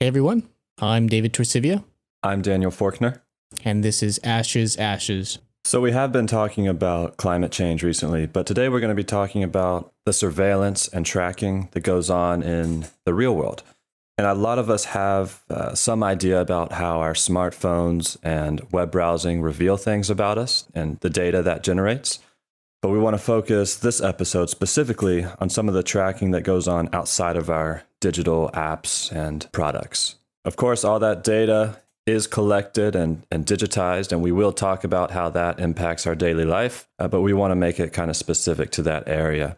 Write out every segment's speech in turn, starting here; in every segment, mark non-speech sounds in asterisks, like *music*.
Hey everyone, I'm David Torcivia, I'm Daniel Forkner. and this is Ashes, Ashes. So, we have been talking about climate change recently, but today we're going to be talking about the surveillance and tracking that goes on in the real world. And a lot of us have uh, some idea about how our smartphones and web browsing reveal things about us and the data that generates. But we want to focus this episode specifically on some of the tracking that goes on outside of our digital apps and products. Of course, all that data is collected and, and digitized, and we will talk about how that impacts our daily life, uh, but we want to make it kind of specific to that area.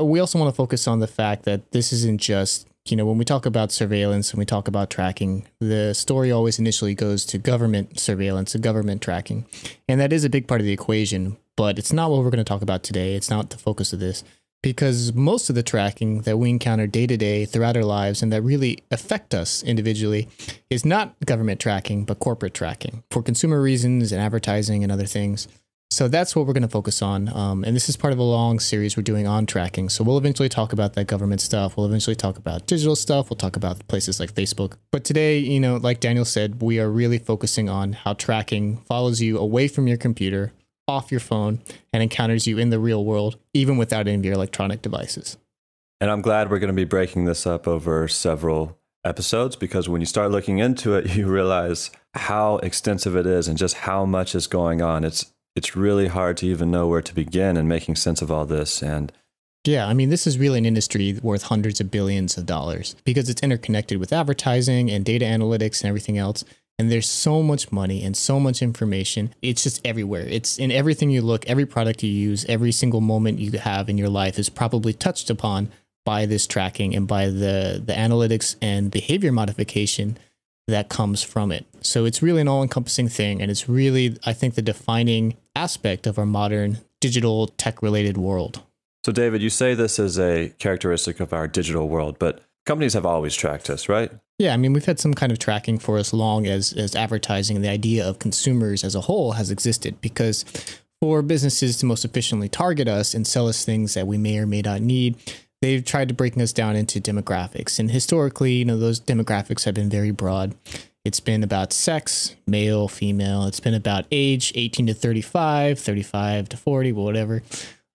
We also want to focus on the fact that this isn't just, you know, when we talk about surveillance and we talk about tracking, the story always initially goes to government surveillance and government tracking. And that is a big part of the equation, but it's not what we're going to talk about today. It's not the focus of this. Because most of the tracking that we encounter day to day throughout our lives and that really affect us individually is not government tracking, but corporate tracking for consumer reasons and advertising and other things. So that's what we're going to focus on. Um, and this is part of a long series we're doing on tracking. So we'll eventually talk about that government stuff. We'll eventually talk about digital stuff. We'll talk about places like Facebook. But today, you know, like Daniel said, we are really focusing on how tracking follows you away from your computer, off your phone, and encounters you in the real world, even without any of your electronic devices. And I'm glad we're going to be breaking this up over several episodes because when you start looking into it, *laughs* you realize how extensive it is and just how much is going on. It's it's really hard to even know where to begin in making sense of all this. And Yeah, I mean, this is really an industry worth hundreds of billions of dollars because it's interconnected with advertising and data analytics and everything else. And there's so much money and so much information. It's just everywhere. It's in everything you look, every product you use, every single moment you have in your life is probably touched upon by this tracking and by the, the analytics and behavior modification that comes from it. So it's really an all encompassing thing. And it's really, I think, the defining aspect of our modern digital tech related world. so, David, you say this is a characteristic of our digital world, but companies have always tracked us, right? Yeah, I mean, we've had some kind of tracking for as long as as advertising the idea of consumers as a whole has existed. Because for businesses to most efficiently target us and sell us things that we may or may not need, they've tried to break us down into demographics. And historically, you know, those demographics have been very broad. It's been about sex, male, female. It's been about age, 18 to 35, 35 to 40, whatever.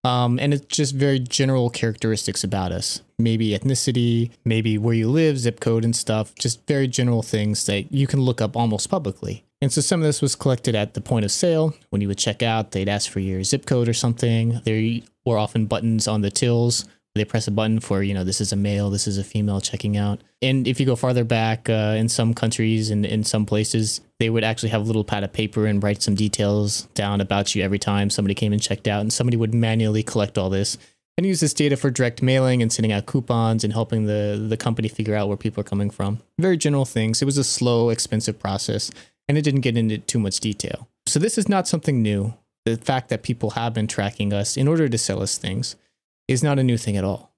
Um, and it's just very general characteristics about us. Maybe ethnicity, maybe where you live, zip code and stuff. Just very general things that you can look up almost publicly. And so some of this was collected at the point of sale. When you would check out, they'd ask for your zip code or something. There were often buttons on the tills. They press a button for, you know, this is a male, this is a female checking out. And if you go farther back, uh, in some countries and in some places, they would actually have a little pad of paper and write some details down about you every time somebody came and checked out. And somebody would manually collect all this and use this data for direct mailing and sending out coupons and helping the, the company figure out where people are coming from. Very general things. It was a slow, expensive process, and it didn't get into too much detail. So this is not something new. The fact that people have been tracking us in order to sell us things is not a new thing at all.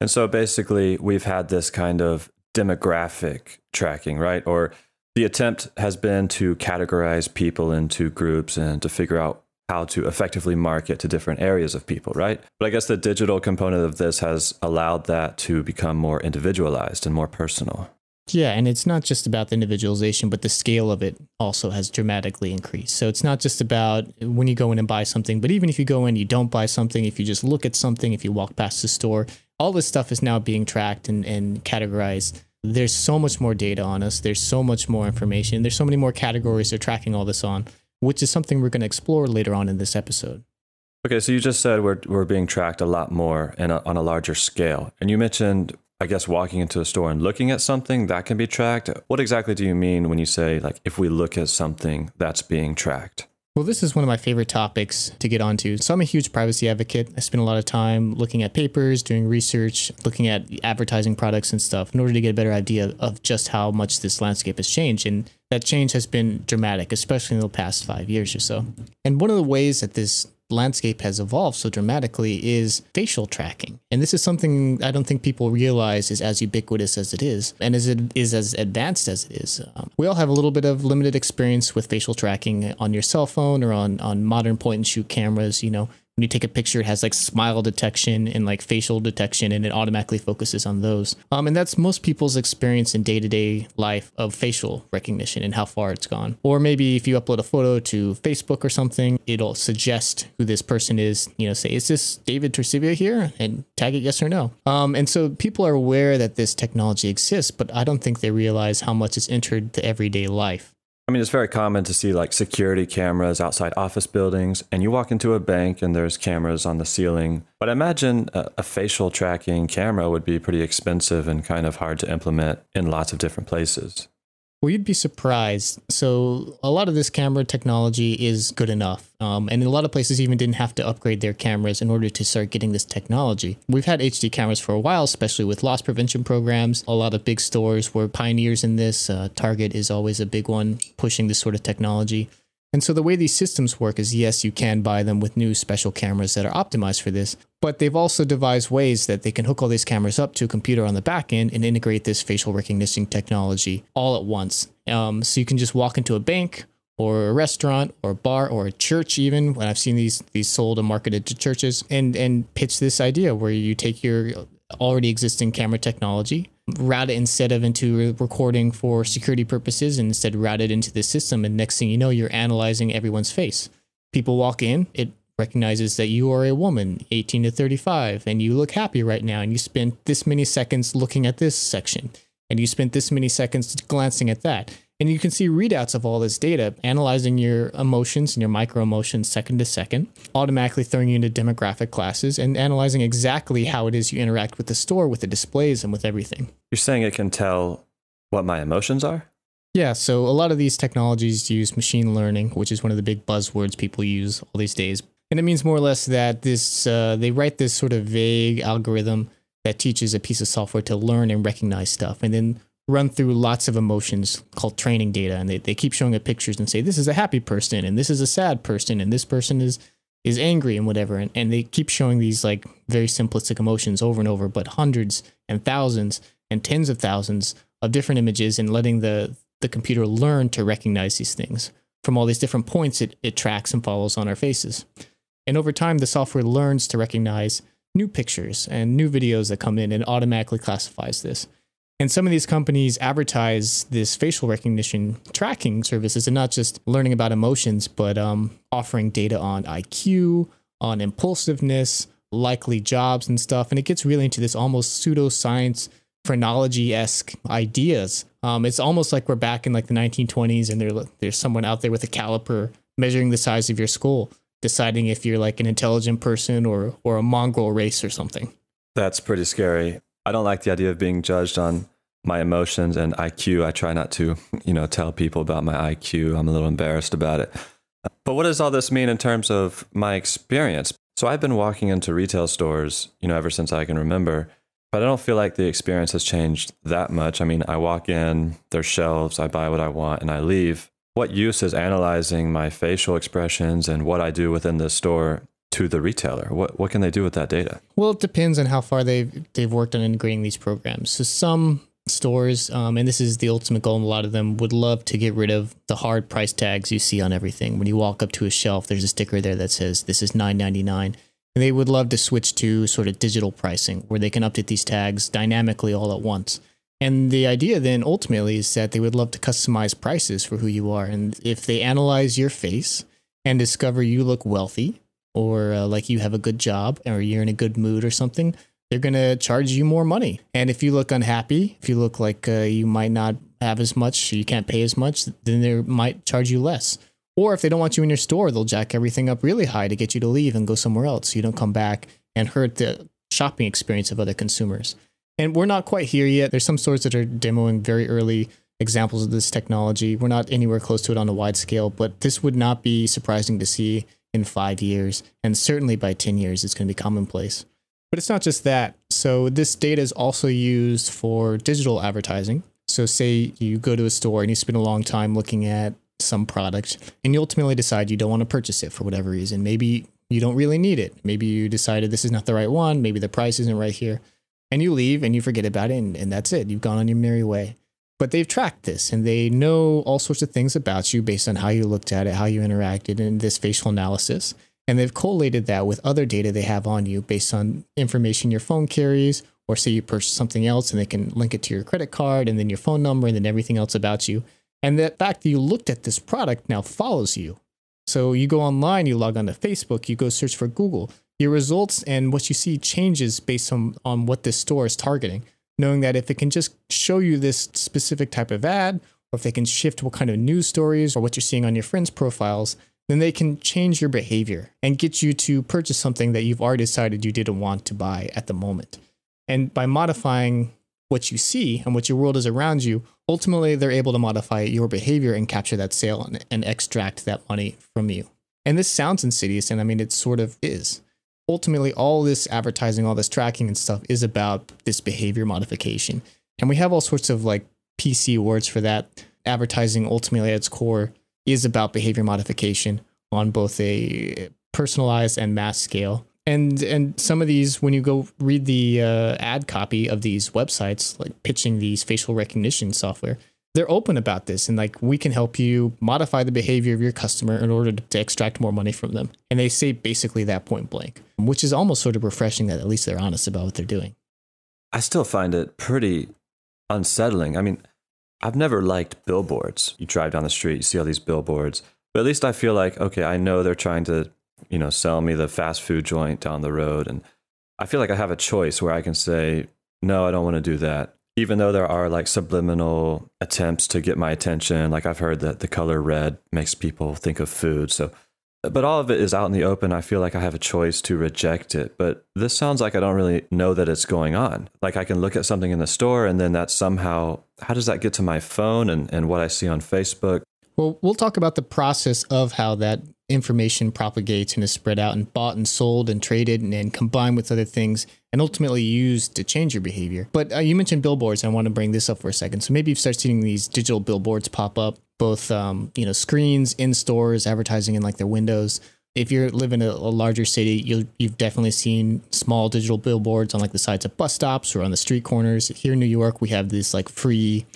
And so basically, we've had this kind of demographic tracking, right? Or the attempt has been to categorize people into groups and to figure out how to effectively market to different areas of people, right? But I guess the digital component of this has allowed that to become more individualized and more personal. Yeah, and it's not just about the individualization, but the scale of it also has dramatically increased. So it's not just about when you go in and buy something, but even if you go in, you don't buy something, if you just look at something, if you walk past the store, all this stuff is now being tracked and, and categorized. There's so much more data on us, there's so much more information, there's so many more categories they're tracking all this on, which is something we're going to explore later on in this episode. Okay, so you just said we're, we're being tracked a lot more and uh, on a larger scale. And you mentioned, I guess, walking into a store and looking at something that can be tracked. What exactly do you mean when you say, like, if we look at something that's being tracked? Well, this is one of my favorite topics to get onto. So, I'm a huge privacy advocate. I spend a lot of time looking at papers, doing research, looking at advertising products and stuff in order to get a better idea of just how much this landscape has changed. And that change has been dramatic, especially in the past five years or so. And one of the ways that this landscape has evolved so dramatically is facial tracking. And this is something I don't think people realize is as ubiquitous as it is and as it is as advanced as it is. Um, we all have a little bit of limited experience with facial tracking on your cell phone or on, on modern point and shoot cameras. You know, when you take a picture, it has like smile detection and like facial detection, and it automatically focuses on those. Um, and that's most people's experience in day to day life of facial recognition and how far it's gone. Or maybe if you upload a photo to Facebook or something, it'll suggest who this person is. You know, say, is this David Torcivia here? And tag it yes or no. Um, and so people are aware that this technology exists, but I don't think they realize how much it's entered the everyday life. I mean, it's very common to see like security cameras outside office buildings, and you walk into a bank and there's cameras on the ceiling. But I imagine a, a, facial tracking camera would be pretty expensive and kind of hard to implement in lots of different places. Well, you'd be surprised. So, a lot of this camera technology is good enough. Um, and a lot of places even didn't have to upgrade their cameras in order to start getting this technology. We've had HD cameras for a while, especially with loss prevention programs. A lot of big stores were pioneers in this. Uh, Target is always a big one pushing this sort of technology. And so the way these systems work is yes, you can buy them with new special cameras that are optimized for this, but they've also devised ways that they can hook all these cameras up to a computer on the back end and integrate this facial recognition technology all at once. Um, so you can just walk into a bank or a restaurant or a bar or a church even when I've seen these these sold and marketed to churches and and pitch this idea where you take your already existing camera technology route it instead of into recording for security purposes and instead route it into the system. And next thing you know, you're analyzing everyone's face. People walk in, it recognizes that you are a woman, 18 to 35, and you look happy right now. And you spent this many seconds looking at this section, and you spent this many seconds glancing at that. And you can see readouts of all this data, analyzing your emotions and your micro emotions second to second, automatically throwing you into demographic classes, and analyzing exactly how it is you interact with the store, with the displays, and with everything. You're saying it can tell what my emotions are? Yeah, so a lot of these technologies use machine learning, which is one of the big buzzwords people use all these days. And it means more or less that this uh, they write this sort of vague algorithm that teaches a piece of software to learn and recognize stuff. And then run through lots of emotions called training data and they, they keep showing it pictures and say this is a happy person and this is a sad person and this person is is angry and whatever. And, and they keep showing these like very simplistic emotions over and over but hundreds and thousands and tens of thousands of different images and letting the the computer learn to recognize these things. From all these different points it, it tracks and follows on our faces. And over time the software learns to recognize new pictures and new videos that come in and automatically classifies this and some of these companies advertise this facial recognition tracking services and not just learning about emotions, but um, offering data on IQ, on impulsiveness, likely jobs and stuff. And it gets really into this almost pseudoscience phrenology esque ideas. Um, it's almost like we're back in like the 1920s and there, there's someone out there with a caliper measuring the size of your skull, deciding if you're like an intelligent person or, or a mongrel race or something. That's pretty scary. I don't like the idea of being judged on my emotions and IQ. I try not to, you know, tell people about my IQ. I'm a little embarrassed about it. But what does all this mean in terms of my experience? So I've been walking into retail stores, you know, ever since I can remember, but I don't feel like the experience has changed that much. I mean, I walk in, there's shelves, I buy what I want and I leave. What use is analyzing my facial expressions and what I do within the store to the retailer? What what can they do with that data? Well, it depends on how far they've they've worked on integrating these programs. So some stores, um, and this is the ultimate goal, and a lot of them would love to get rid of the hard price tags you see on everything. When you walk up to a shelf, there's a sticker there that says this is nine ninety nine. And they would love to switch to sort of digital pricing where they can update these tags dynamically all at once. And the idea then ultimately is that they would love to customize prices for who you are. And if they analyze your face and discover you look wealthy, or uh, like you have a good job or you're in a good mood or something, they're going to charge you more money. And if you look unhappy, if you look like uh, you might not have as much, you can't pay as much, then they might charge you less. Or if they don't want you in your store, they'll jack everything up really high to get you to leave and go somewhere else so you don't come back and hurt the shopping experience of other consumers. And we're not quite here yet. There's some stores that are demoing very early examples of this technology. We're not anywhere close to it on a wide scale, but this would not be surprising to see in five years, and certainly by 10 years, it's going to be commonplace. But it's not just that. So, this data is also used for digital advertising. So, say you go to a store and you spend a long time looking at some product, and you ultimately decide you don't want to purchase it for whatever reason. Maybe you don't really need it. Maybe you decided this is not the right one. Maybe the price isn't right here. And you leave and you forget about it, and, and that's it. You've gone on your merry way. But they've tracked this and they know all sorts of things about you based on how you looked at it, how you interacted in this facial analysis. And they've collated that with other data they have on you based on information your phone carries, or say you purchase something else and they can link it to your credit card and then your phone number and then everything else about you. And the fact that you looked at this product now follows you. So you go online, you log on to Facebook, you go search for Google. Your results and what you see changes based on, on what this store is targeting, knowing that if it can just show you this specific type of ad, or if they can shift what kind of news stories or what you're seeing on your friends' profiles, then they can change your behavior and get you to purchase something that you've already decided you didn't want to buy at the moment. And by modifying what you see and what your world is around you, ultimately they're able to modify your behavior and capture that sale and, and extract that money from you. And this sounds insidious, and I mean, it sort of is. Ultimately, all this advertising, all this tracking and stuff is about this behavior modification. And we have all sorts of like PC words for that. Advertising, ultimately, at its core, is about behavior modification on both a personalized and mass scale. And and some of these when you go read the uh, ad copy of these websites like pitching these facial recognition software they're open about this and like we can help you modify the behavior of your customer in order to extract more money from them. And they say basically that point blank which is almost sort of refreshing that at least they're honest about what they're doing. I still find it pretty unsettling. I mean i've never liked billboards you drive down the street you see all these billboards but at least i feel like okay i know they're trying to you know, sell me the fast food joint down the road. And I feel like I have a choice where I can say, no, I don't want to do that. Even though there are like subliminal attempts to get my attention, like I've heard that the color red makes people think of food. So, but all of it is out in the open. I feel like I have a choice to reject it. But this sounds like I don't really know that it's going on. Like I can look at something in the store and then that somehow, how does that get to my phone and, and what I see on Facebook? Well, we'll talk about the process of how that information propagates and is spread out and bought and sold and traded and, and combined with other things and ultimately used to change your behavior. But uh, you mentioned billboards. I want to bring this up for a second. So maybe you start seeing these digital billboards pop up, both um, you know screens in stores, advertising in like their windows. If you live in a, a larger city, you you've definitely seen small digital billboards on like the sides of bus stops or on the street corners. Here in New York, we have this like free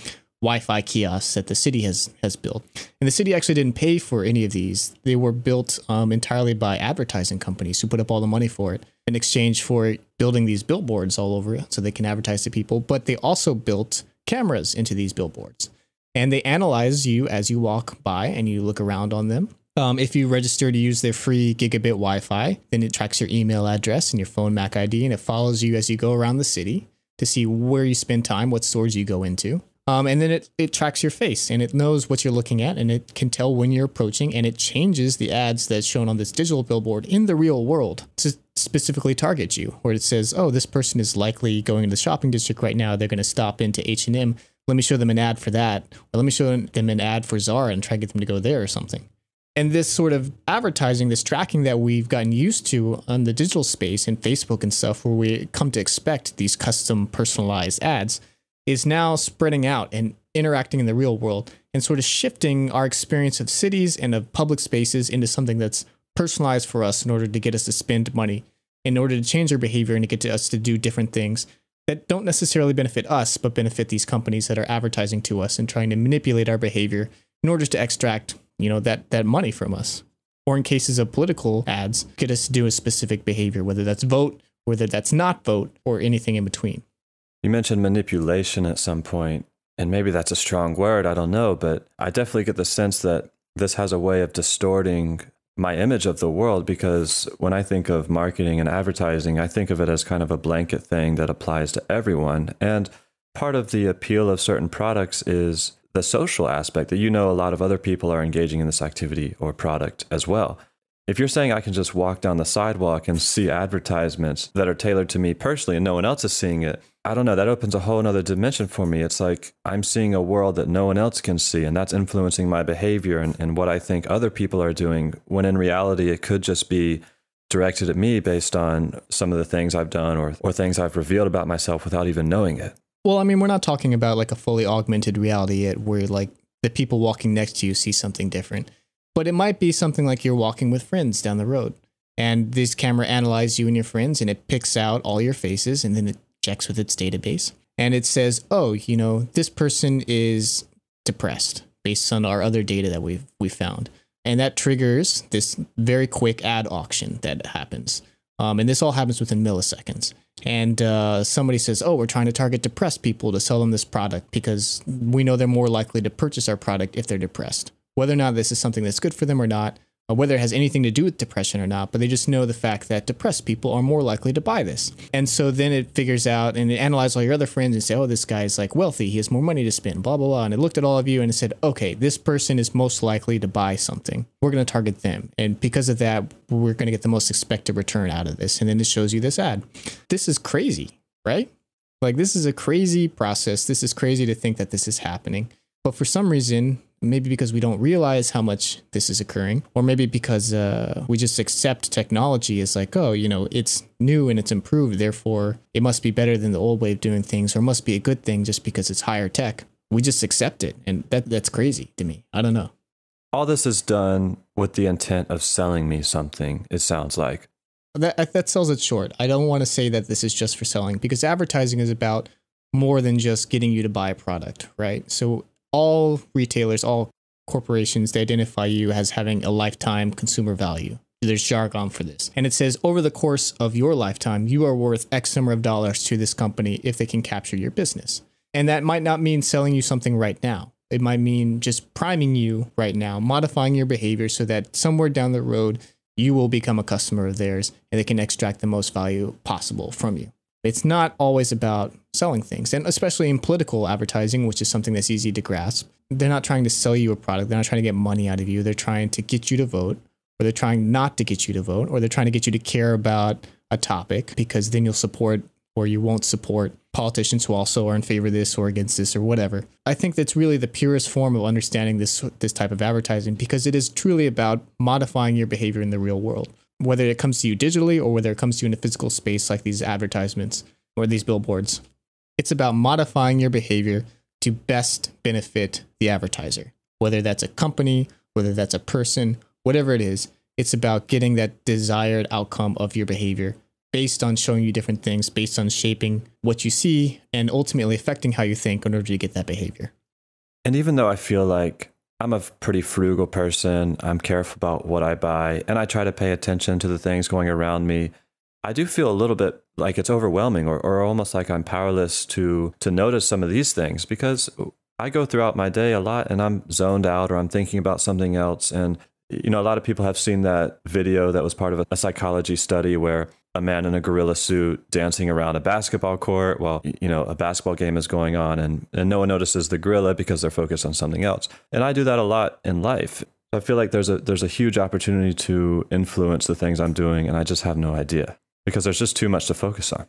Wi-Fi kiosks that the city has has built. And the city actually didn't pay for any of these. They were built um, entirely by advertising companies who put up all the money for it in exchange for building these billboards all over so they can advertise to people. But they also built cameras into these billboards, and they analyze you as you walk by and you look around on them. Um, if you register to use their free gigabit Wi-Fi, then it tracks your email address and your phone MAC ID, and it follows you as you go around the city to see where you spend time, what stores you go into. Um, and then it, it tracks your face and it knows what you're looking at and it can tell when you're approaching and it changes the ads that's shown on this digital billboard in the real world to specifically target you where it says oh this person is likely going to the shopping district right now they're going to stop into h&m let me show them an ad for that or let me show them an ad for zara and try to get them to go there or something. And this sort of advertising this tracking that we've gotten used to on the digital space and facebook and stuff where we come to expect these custom personalized ads is now spreading out and interacting in the real world and sort of shifting our experience of cities and of public spaces into something that's personalized for us in order to get us to spend money, in order to change our behavior and to get to us to do different things that don't necessarily benefit us, but benefit these companies that are advertising to us and trying to manipulate our behavior in order to extract, you know, that that money from us. Or in cases of political ads, get us to do a specific behavior, whether that's vote, whether that's not vote, or anything in between. You mentioned manipulation at some point, and maybe that's a strong word, I don't know, but I definitely get the sense that this has a way of distorting my image of the world because when I think of marketing and advertising, I think of it as kind of a blanket thing that applies to everyone. And part of the appeal of certain products is the social aspect that you know a lot of other people are engaging in this activity or product as well. If you're saying I can just walk down the sidewalk and see advertisements that are tailored to me personally and no one else is seeing it, I don't know, that opens a whole other dimension for me. It's like I'm seeing a world that no one else can see, and that's influencing my behavior and, and what I think other people are doing, when in reality, it could just be directed at me based on some of the things I've done or, or things I've revealed about myself without even knowing it. Well, I mean, we're not talking about like a fully augmented reality yet where like the people walking next to you see something different but it might be something like you're walking with friends down the road and this camera analyzes you and your friends and it picks out all your faces and then it checks with its database and it says oh you know this person is depressed based on our other data that we've we found And that triggers this very quick ad auction that happens. Um, and this all happens within milliseconds. And uh, somebody says, Oh, we're trying to target depressed people to sell them this product because we know they're more likely to purchase our product if they're depressed. Whether or not this is something that's good for them or not, whether it has anything to do with depression or not, but they just know the fact that depressed people are more likely to buy this. And so then it figures out and it analyzes all your other friends and say, oh, this guy's like wealthy, he has more money to spend, blah, blah, blah. And it looked at all of you and it said, okay, this person is most likely to buy something. We're going to target them. And because of that, we're going to get the most expected return out of this. And then it shows you this ad. This is crazy, right? Like, this is a crazy process. This is crazy to think that this is happening. But for some reason, maybe because we don't realize how much this is occurring, or maybe because uh, we just accept technology as like, oh, you know, it's new and it's improved, therefore it must be better than the old way of doing things, or must be a good thing just because it's higher tech. We just accept it, and that that's crazy to me. I don't know. All this is done with the intent of selling me something. It sounds like that that sells it short. I don't want to say that this is just for selling because advertising is about more than just getting you to buy a product, right? So all retailers, all corporations, they identify you as having a lifetime consumer value. There's jargon for this. And it says over the course of your lifetime, you are worth X number of dollars to this company if they can capture your business. And that might not mean selling you something right now. It might mean just priming you right now, modifying your behavior so that somewhere down the road, you will become a customer of theirs and they can extract the most value possible from you. It's not always about selling things, and especially in political advertising, which is something that's easy to grasp. They're not trying to sell you a product, they're not trying to get money out of you. They're trying to get you to vote, or they're trying not to get you to vote, or they're trying to get you to care about a topic because then you'll support or you won't support politicians who also are in favor of this or against this or whatever. I think that's really the purest form of understanding this this type of advertising because it is truly about modifying your behavior in the real world whether it comes to you digitally or whether it comes to you in a physical space like these advertisements or these billboards. It's about modifying your behavior to best benefit the advertiser, whether that's a company, whether that's a person, whatever it is. It's about getting that desired outcome of your behavior based on showing you different things, based on shaping what you see, and ultimately affecting how you think in order to get that behavior. And even though I feel like I'm a pretty frugal person. I'm careful about what I buy and I try to pay attention to the things going around me. I do feel a little bit like it's overwhelming or, or almost like I'm powerless to to notice some of these things because I go throughout my day a lot and I'm zoned out or I'm thinking about something else and you know a lot of people have seen that video that was part of a psychology study where a man in a gorilla suit dancing around a basketball court while you know a basketball game is going on and, and no one notices the gorilla because they're focused on something else. And i do that a lot in life. I feel like there's a there's a huge opportunity to influence the things i'm doing and i just have no idea because there's just too much to focus on.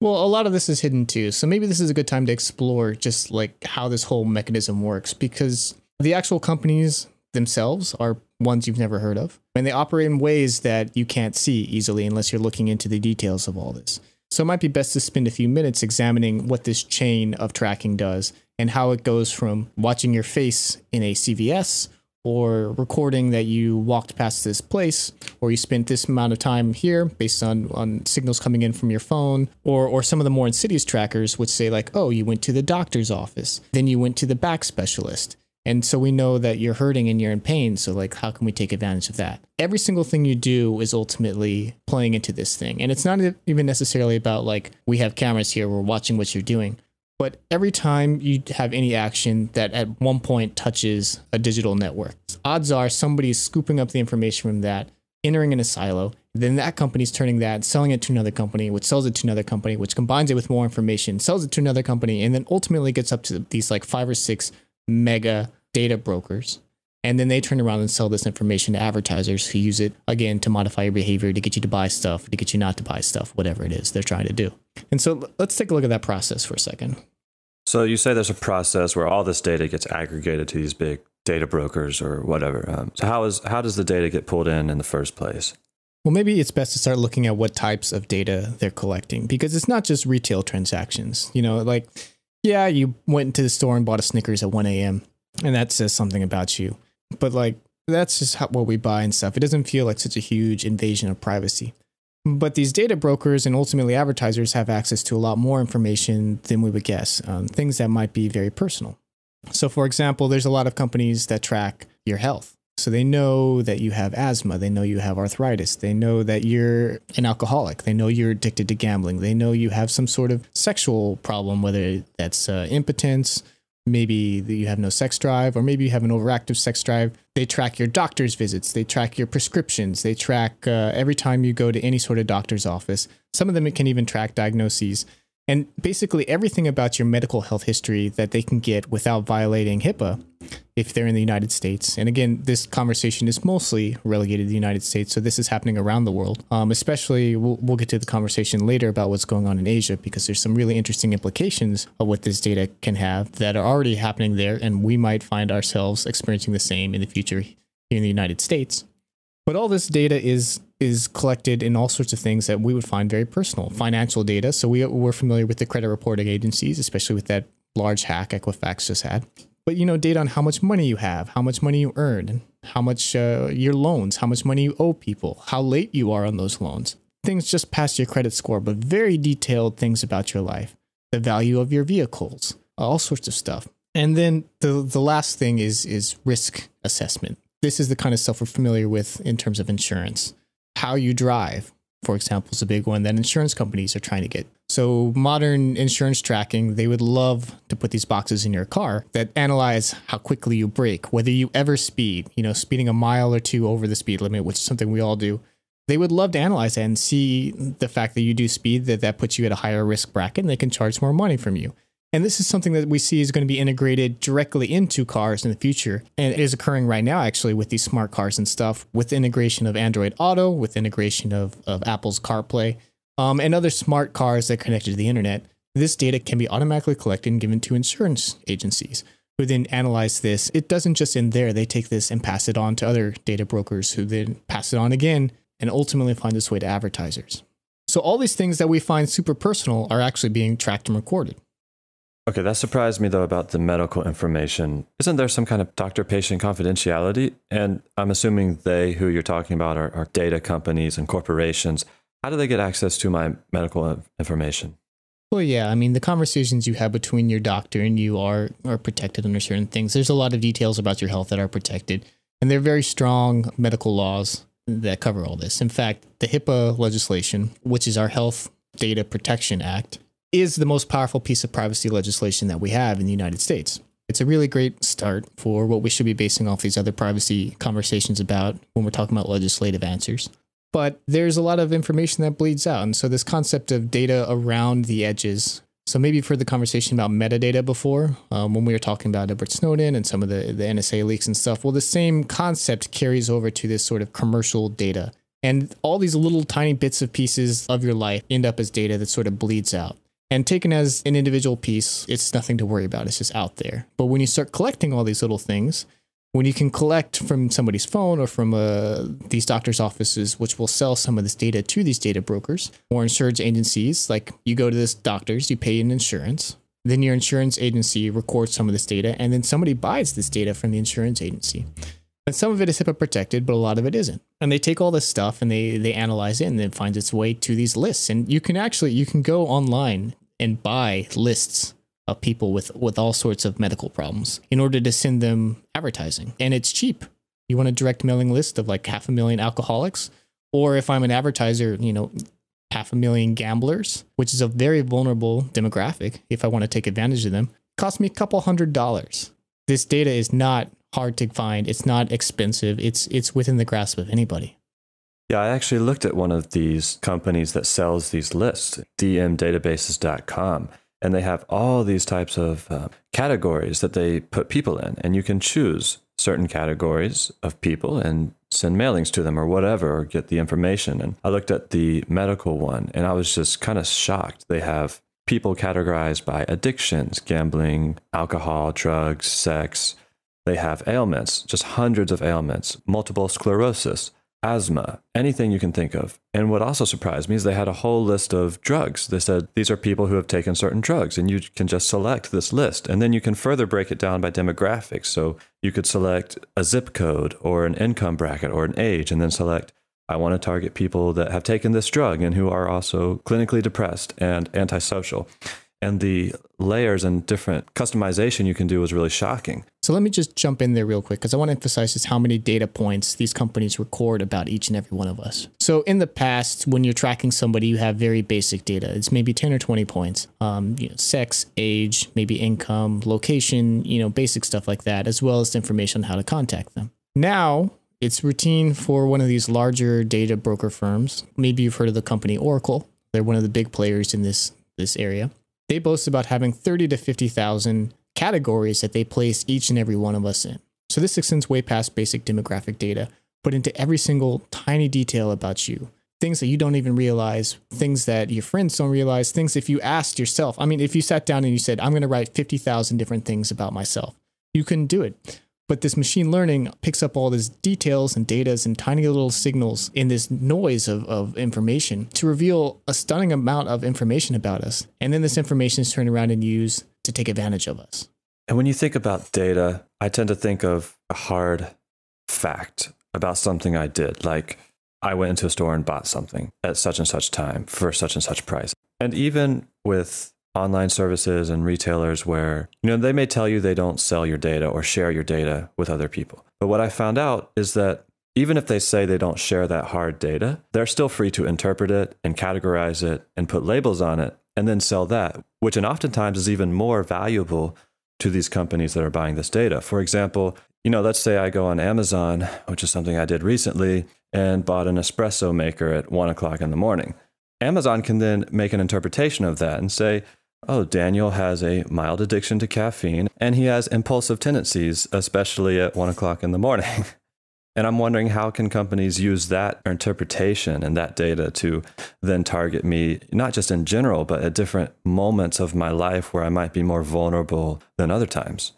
Well a lot of this is hidden too. So maybe this is a good time to explore just like how this whole mechanism works because the actual companies themselves are ones you've never heard of. And they operate in ways that you can't see easily unless you're looking into the details of all this. So it might be best to spend a few minutes examining what this chain of tracking does and how it goes from watching your face in a CVS or recording that you walked past this place or you spent this amount of time here based on, on signals coming in from your phone or, or some of the more insidious trackers would say like oh you went to the doctor's office then you went to the back specialist and so we know that you're hurting and you're in pain. So, like, how can we take advantage of that? Every single thing you do is ultimately playing into this thing. And it's not even necessarily about like, we have cameras here, we're watching what you're doing. But every time you have any action that at one point touches a digital network, odds are somebody is scooping up the information from that, entering in a silo. Then that company's turning that, selling it to another company, which sells it to another company, which combines it with more information, sells it to another company, and then ultimately gets up to these like five or six mega data brokers. And then they turn around and sell this information to advertisers who use it again to modify your behavior, to get you to buy stuff, to get you not to buy stuff, whatever it is they're trying to do. And so let's take a look at that process for a second. So you say there's a process where all this data gets aggregated to these big data brokers or whatever. Um, so how is how does the data get pulled in in the first place? Well, maybe it's best to start looking at what types of data they're collecting because it's not just retail transactions. You know, like yeah, you went into the store and bought a Snickers at 1 a.m and that says something about you. But like that's just how, what we buy and stuff. It doesn't feel like such a huge invasion of privacy. But these data brokers and ultimately advertisers have access to a lot more information than we would guess, um, things that might be very personal. So, for example, there's a lot of companies that track your health. So they know that you have asthma. They know you have arthritis. They know that you're an alcoholic. They know you're addicted to gambling. They know you have some sort of sexual problem, whether that's uh, impotence, maybe you have no sex drive, or maybe you have an overactive sex drive. They track your doctor's visits. They track your prescriptions. They track uh, every time you go to any sort of doctor's office. Some of them can even track diagnoses and basically everything about your medical health history that they can get without violating HIPAA if they're in the United States. And again, this conversation is mostly relegated to the United States, so this is happening around the world. Um, especially, we'll, we'll get to the conversation later about what's going on in Asia because there's some really interesting implications of what this data can have that are already happening there, and we might find ourselves experiencing the same in the future here in the United States. But all this data is is collected in all sorts of things that we would find very personal. Financial data. So we, we're familiar with the credit reporting agencies, especially with that large hack Equifax just had. But you know, data on how much money you have, how much money you earn how much uh, your loans, how much money you owe people, how late you are on those loans. Things just past your credit score, but very detailed things about your life, the value of your vehicles, all sorts of stuff. And then the the last thing is is risk assessment. This is the kind of stuff we're familiar with in terms of insurance how you drive, for example, is a big one that insurance companies are trying to get. So, modern insurance tracking, they would love to put these boxes in your car that analyze how quickly you brake, whether you ever speed, you know, speeding a mile or two over the speed limit, which is something we all do. They would love to analyze that and see the fact that you do speed, that that puts you at a higher risk bracket and they can charge more money from you. And this is something that we see is going to be integrated directly into cars in the future. And it is occurring right now, actually, with these smart cars and stuff, with integration of Android Auto, with integration of, of Apple's CarPlay, um, and other smart cars that are connected to the internet. This data can be automatically collected and given to insurance agencies who then analyze this. It doesn't just end there, they take this and pass it on to other data brokers who then pass it on again and ultimately find its way to advertisers. So, all these things that we find super personal are actually being tracked and recorded. Okay, that surprised me though about the medical information. Isn't there some kind of doctor patient confidentiality? And I'm assuming they who you're talking about are, are, data companies and corporations. How do they get access to my medical information? Well, yeah, I mean, the conversations you have between your doctor and you are, are protected under certain things. There's a lot of details about your health that are protected, and there are very strong medical laws that cover all this. In fact, the HIPAA legislation, which is our Health Data Protection Act, is the most powerful piece of privacy legislation that we have in the United States. It's a really great start for what we should be basing off these other privacy conversations about when we're talking about legislative answers. But there's a lot of information that bleeds out. And so, this concept of data around the edges. So, maybe for the conversation about metadata before, um, when we were talking about Edward Snowden and some of the, the NSA leaks and stuff, well, the same concept carries over to this sort of commercial data. And all these little tiny bits of pieces of your life end up as data that sort of bleeds out. And taken as an individual piece, it's nothing to worry about. It's just out there. But when you start collecting all these little things, when you can collect from somebody's phone or from uh, these doctors' offices, which will sell some of this data to these data brokers or insurance agencies, like you go to this doctor's, you pay an insurance, then your insurance agency records some of this data, and then somebody buys this data from the insurance agency. And some of it is HIPAA protected, but a lot of it isn't. And they take all this stuff and they they analyze it and then finds its way to these lists. And you can actually you can go online and buy lists of people with with all sorts of medical problems in order to send them advertising. And it's cheap. You want a direct mailing list of like half a million alcoholics, or if I'm an advertiser, you know, half a million gamblers, which is a very vulnerable demographic. If I want to take advantage of them, it costs me a couple hundred dollars. This data is not hard to find. It's not expensive. It's it's within the grasp of anybody. Yeah, I actually looked at one of these companies that sells these lists, dmdatabases.com, and they have all these types of uh, categories that they put people in, and you can choose certain categories of people and send mailings to them or whatever or get the information. And I looked at the medical one and I was just kind of shocked. They have people categorized by addictions, gambling, alcohol, drugs, sex, they have ailments, just hundreds of ailments, multiple sclerosis, asthma, anything you can think of. And what also surprised me is they had a whole list of drugs. They said these are people who have taken certain drugs, and you can just select this list. And then you can further break it down by demographics. So you could select a zip code or an income bracket or an age, and then select. I want to target people that have taken this drug and who are also clinically depressed and antisocial and the layers and different customization you can do is really shocking. So let me just jump in there real quick because I want to emphasize just how many data points these companies record about each and every one of us. So in the past, when you're tracking somebody, you have very basic data. It's maybe 10 or 20 points. Um, you know, sex, age, maybe income, location, you know, basic stuff like that, as well as information on how to contact them. Now, it's routine for one of these larger data broker firms. Maybe you've heard of the company Oracle. They're one of the big players in this this area. They boast about having 30 to 50,000 categories that they place each and every one of us in. So this extends way past basic demographic data, but into every single tiny detail about you. Things that you don't even realize, things that your friends don't realize, things if you asked yourself. I mean, if you sat down and you said, I'm going to write 50,000 different things about myself, you couldn't do it. But this machine learning picks up all these details and data and tiny little signals in this noise of, of information to reveal a stunning amount of information about us. And then this information is turned around and used to take advantage of us. And when you think about data, I tend to think of a hard fact about something I did. Like I went into a store and bought something at such and such time for such and such price. And even with online services and retailers where, you know, they may tell you they don't sell your data or share your data with other people. But what I found out is that even if they say they don't share that hard data, they're still free to interpret it and categorize it and put labels on it and then sell that, which and oftentimes is even more valuable to these companies that are buying this data. For example, you know, let's say I go on Amazon, which is something I did recently, and bought an espresso maker at one o'clock in the morning. Amazon can then make an interpretation of that and say, oh, Daniel has a mild addiction to caffeine and he has impulsive tendencies, especially at one o'clock in the morning. *laughs* and I'm wondering how can companies use that interpretation and that data to then target me, not just in general, but at different moments of my life where I might be more vulnerable than other times.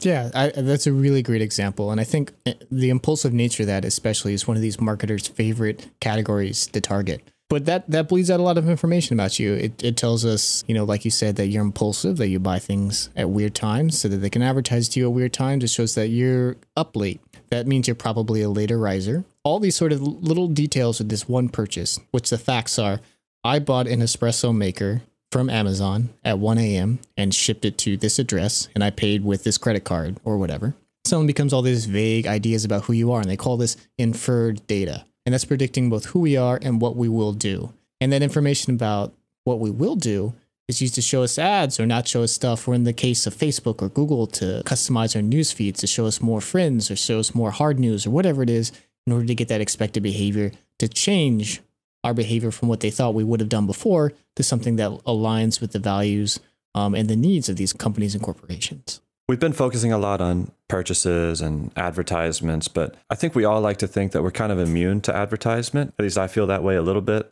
Yeah, I, that's a really great example. And I think eh, the impulsive nature of that, especially, is one of these marketers' favorite categories to target but that that bleeds out a lot of information about you. It, it tells us, you know, like you said, that you're impulsive, that you buy things at weird times, so that they can advertise to you at weird times. It shows that you're up late. That means you're probably a later riser. All these sort of little details with this one purchase, which the facts are, I bought an espresso maker from Amazon at 1 a.m. and shipped it to this address, and I paid with this credit card or whatever. Someone becomes all these vague ideas about who you are, and they call this inferred data and that's predicting both who we are and what we will do. And that information about what we will do is used to show us ads or not show us stuff, or in the case of Facebook or Google, to customize our news feeds to show us more friends or show us more hard news or whatever it is in order to get that expected behavior to change our behavior from what they thought we would have done before to something that aligns with the values um, and the needs of these companies and corporations. We've been focusing a lot on purchases and advertisements, but I think we all like to think that we're kind of immune to advertisement. At least I feel that way a little bit.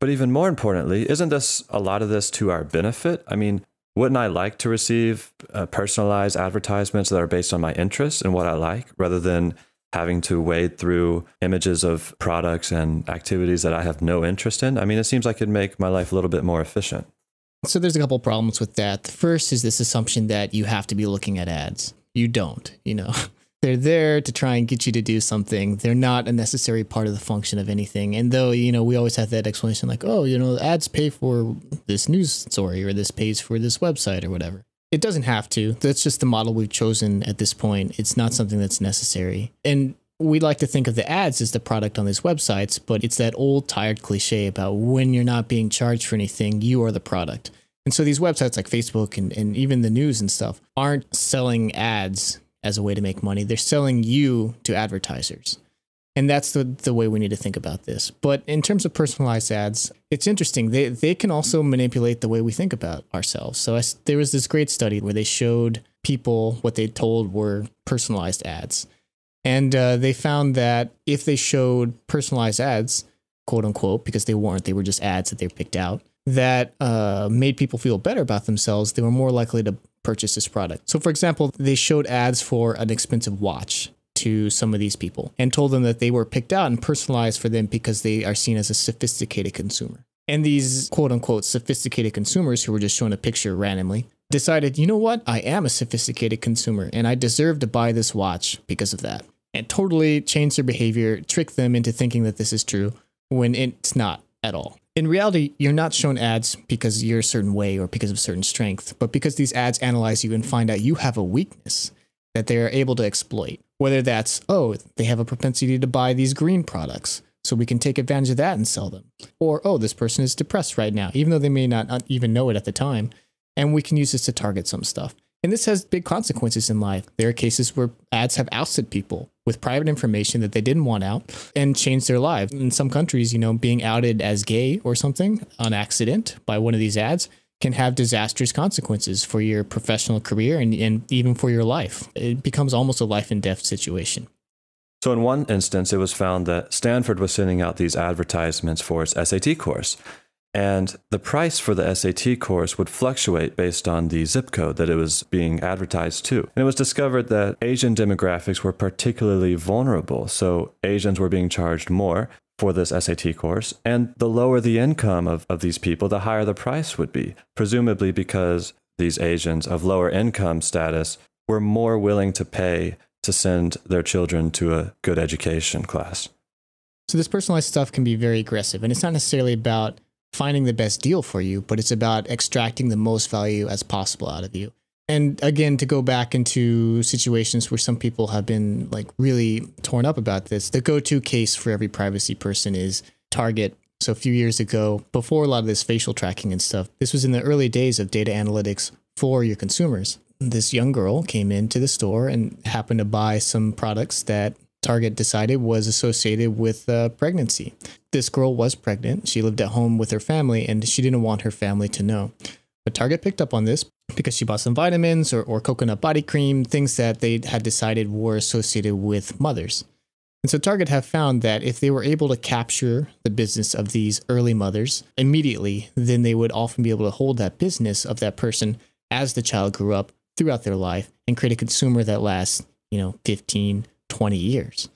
But even more importantly, isn't this a lot of this to our benefit? I mean, wouldn't I like to receive uh, personalized advertisements that are based on my interests and what I like rather than having to wade through images of products and activities that I have no interest in? I mean, it seems like it'd make my life a little bit more efficient. So there's a couple problems with that. The first is this assumption that you have to be looking at ads. You don't, you know. *laughs* They're there to try and get you to do something. They're not a necessary part of the function of anything. And though, you know, we always have that explanation like, oh, you know, ads pay for this news story or this pays for this website or whatever. It doesn't have to. That's just the model we've chosen at this point. It's not something that's necessary. And we like to think of the ads as the product on these websites, but it's that old tired cliche about when you're not being charged for anything, you are the product. And so these websites like Facebook and, and even the news and stuff aren't selling ads as a way to make money. They're selling you to advertisers. And that's the, the way we need to think about this. But in terms of personalized ads, it's interesting. They, they can also manipulate the way we think about ourselves. So I, there was this great study where they showed people what they told were personalized ads. And uh, they found that if they showed personalized ads, quote unquote, because they weren't, they were just ads that they picked out, that uh, made people feel better about themselves, they were more likely to purchase this product. So, for example, they showed ads for an expensive watch to some of these people and told them that they were picked out and personalized for them because they are seen as a sophisticated consumer. And these quote unquote sophisticated consumers who were just shown a picture randomly decided, you know what? I am a sophisticated consumer and I deserve to buy this watch because of that. And totally change their behavior, trick them into thinking that this is true when it's not at all. In reality, you're not shown ads because you're a certain way or because of certain strength, but because these ads analyze you and find out you have a weakness. that they're able to exploit. Whether that's, oh, they have a propensity to buy these green products, so we can take advantage of that and sell them. Or, oh, this person is depressed right now, even though they may not even know it at the time. And we can use this to target some stuff. And this has big consequences in life. There are cases where ads have ousted people with private information that they didn't want out and changed their lives. In some countries, you know, being outed as gay or something on accident by one of these ads can have disastrous consequences for your professional career and, and even for your life. It becomes almost a life and death situation. So, in one instance, it was found that Stanford was sending out these advertisements for its SAT course. And the price for the SAT course would fluctuate based on the zip code that it was being advertised to. And it was discovered that Asian demographics were particularly vulnerable. So Asians were being charged more for this SAT course. And the lower the income of, of these people, the higher the price would be, presumably because these Asians of lower income status were more willing to pay to send their children to a good education class. So this personalized stuff can be very aggressive, and it's not necessarily about finding the best deal for you, but it's about extracting the most value as possible out of you. And again, to go back into situations where some people have been like really torn up about this, the go to case for every privacy person is Target. So a few years ago, before a lot of this facial tracking and stuff, this was in the early days of data analytics for your consumers. This young girl came into the store and happened to buy some products that Target decided was associated with uh, pregnancy. This girl was pregnant. She lived at home with her family and she didn't want her family to know. But Target picked up on this because she bought some vitamins or, or coconut body cream, things that they had decided were associated with mothers. And so Target have found that if they were able to capture the business of these early mothers immediately, then they would often be able to hold that business of that person as the child grew up throughout their life and create a consumer that lasts, you know, 15, 20 years.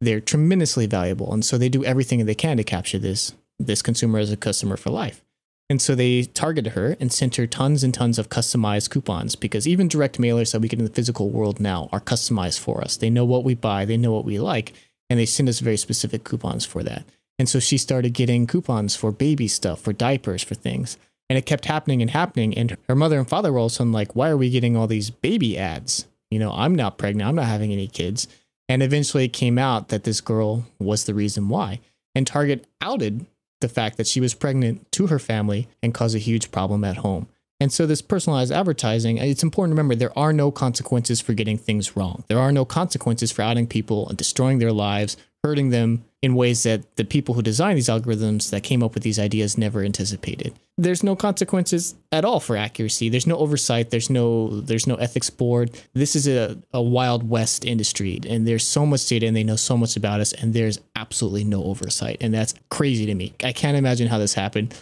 They're tremendously valuable. And so they do everything they can to capture this, this consumer as a customer for life. And so they targeted her and sent her tons and tons of customized coupons because even direct mailers that we get in the physical world now are customized for us. They know what we buy, they know what we like, and they send us very specific coupons for that. And so she started getting coupons for baby stuff, for diapers, for things. And it kept happening and happening. And her mother and father were all of a sudden like, why are we getting all these baby ads? You know, I'm not pregnant, I'm not having any kids. And eventually it came out that this girl was the reason why. And Target outed the fact that she was pregnant to her family and caused a huge problem at home. And so, this personalized advertising, it's important to remember there are no consequences for getting things wrong. There are no consequences for outing people and destroying their lives, hurting them in ways that the people who designed these algorithms that came up with these ideas never anticipated. There's no consequences at all for accuracy. There's no oversight. There's no there's no ethics board. This is a, a wild west industry and there's so much data and they know so much about us and there's absolutely no oversight. And that's crazy to me. I can't imagine how this happened.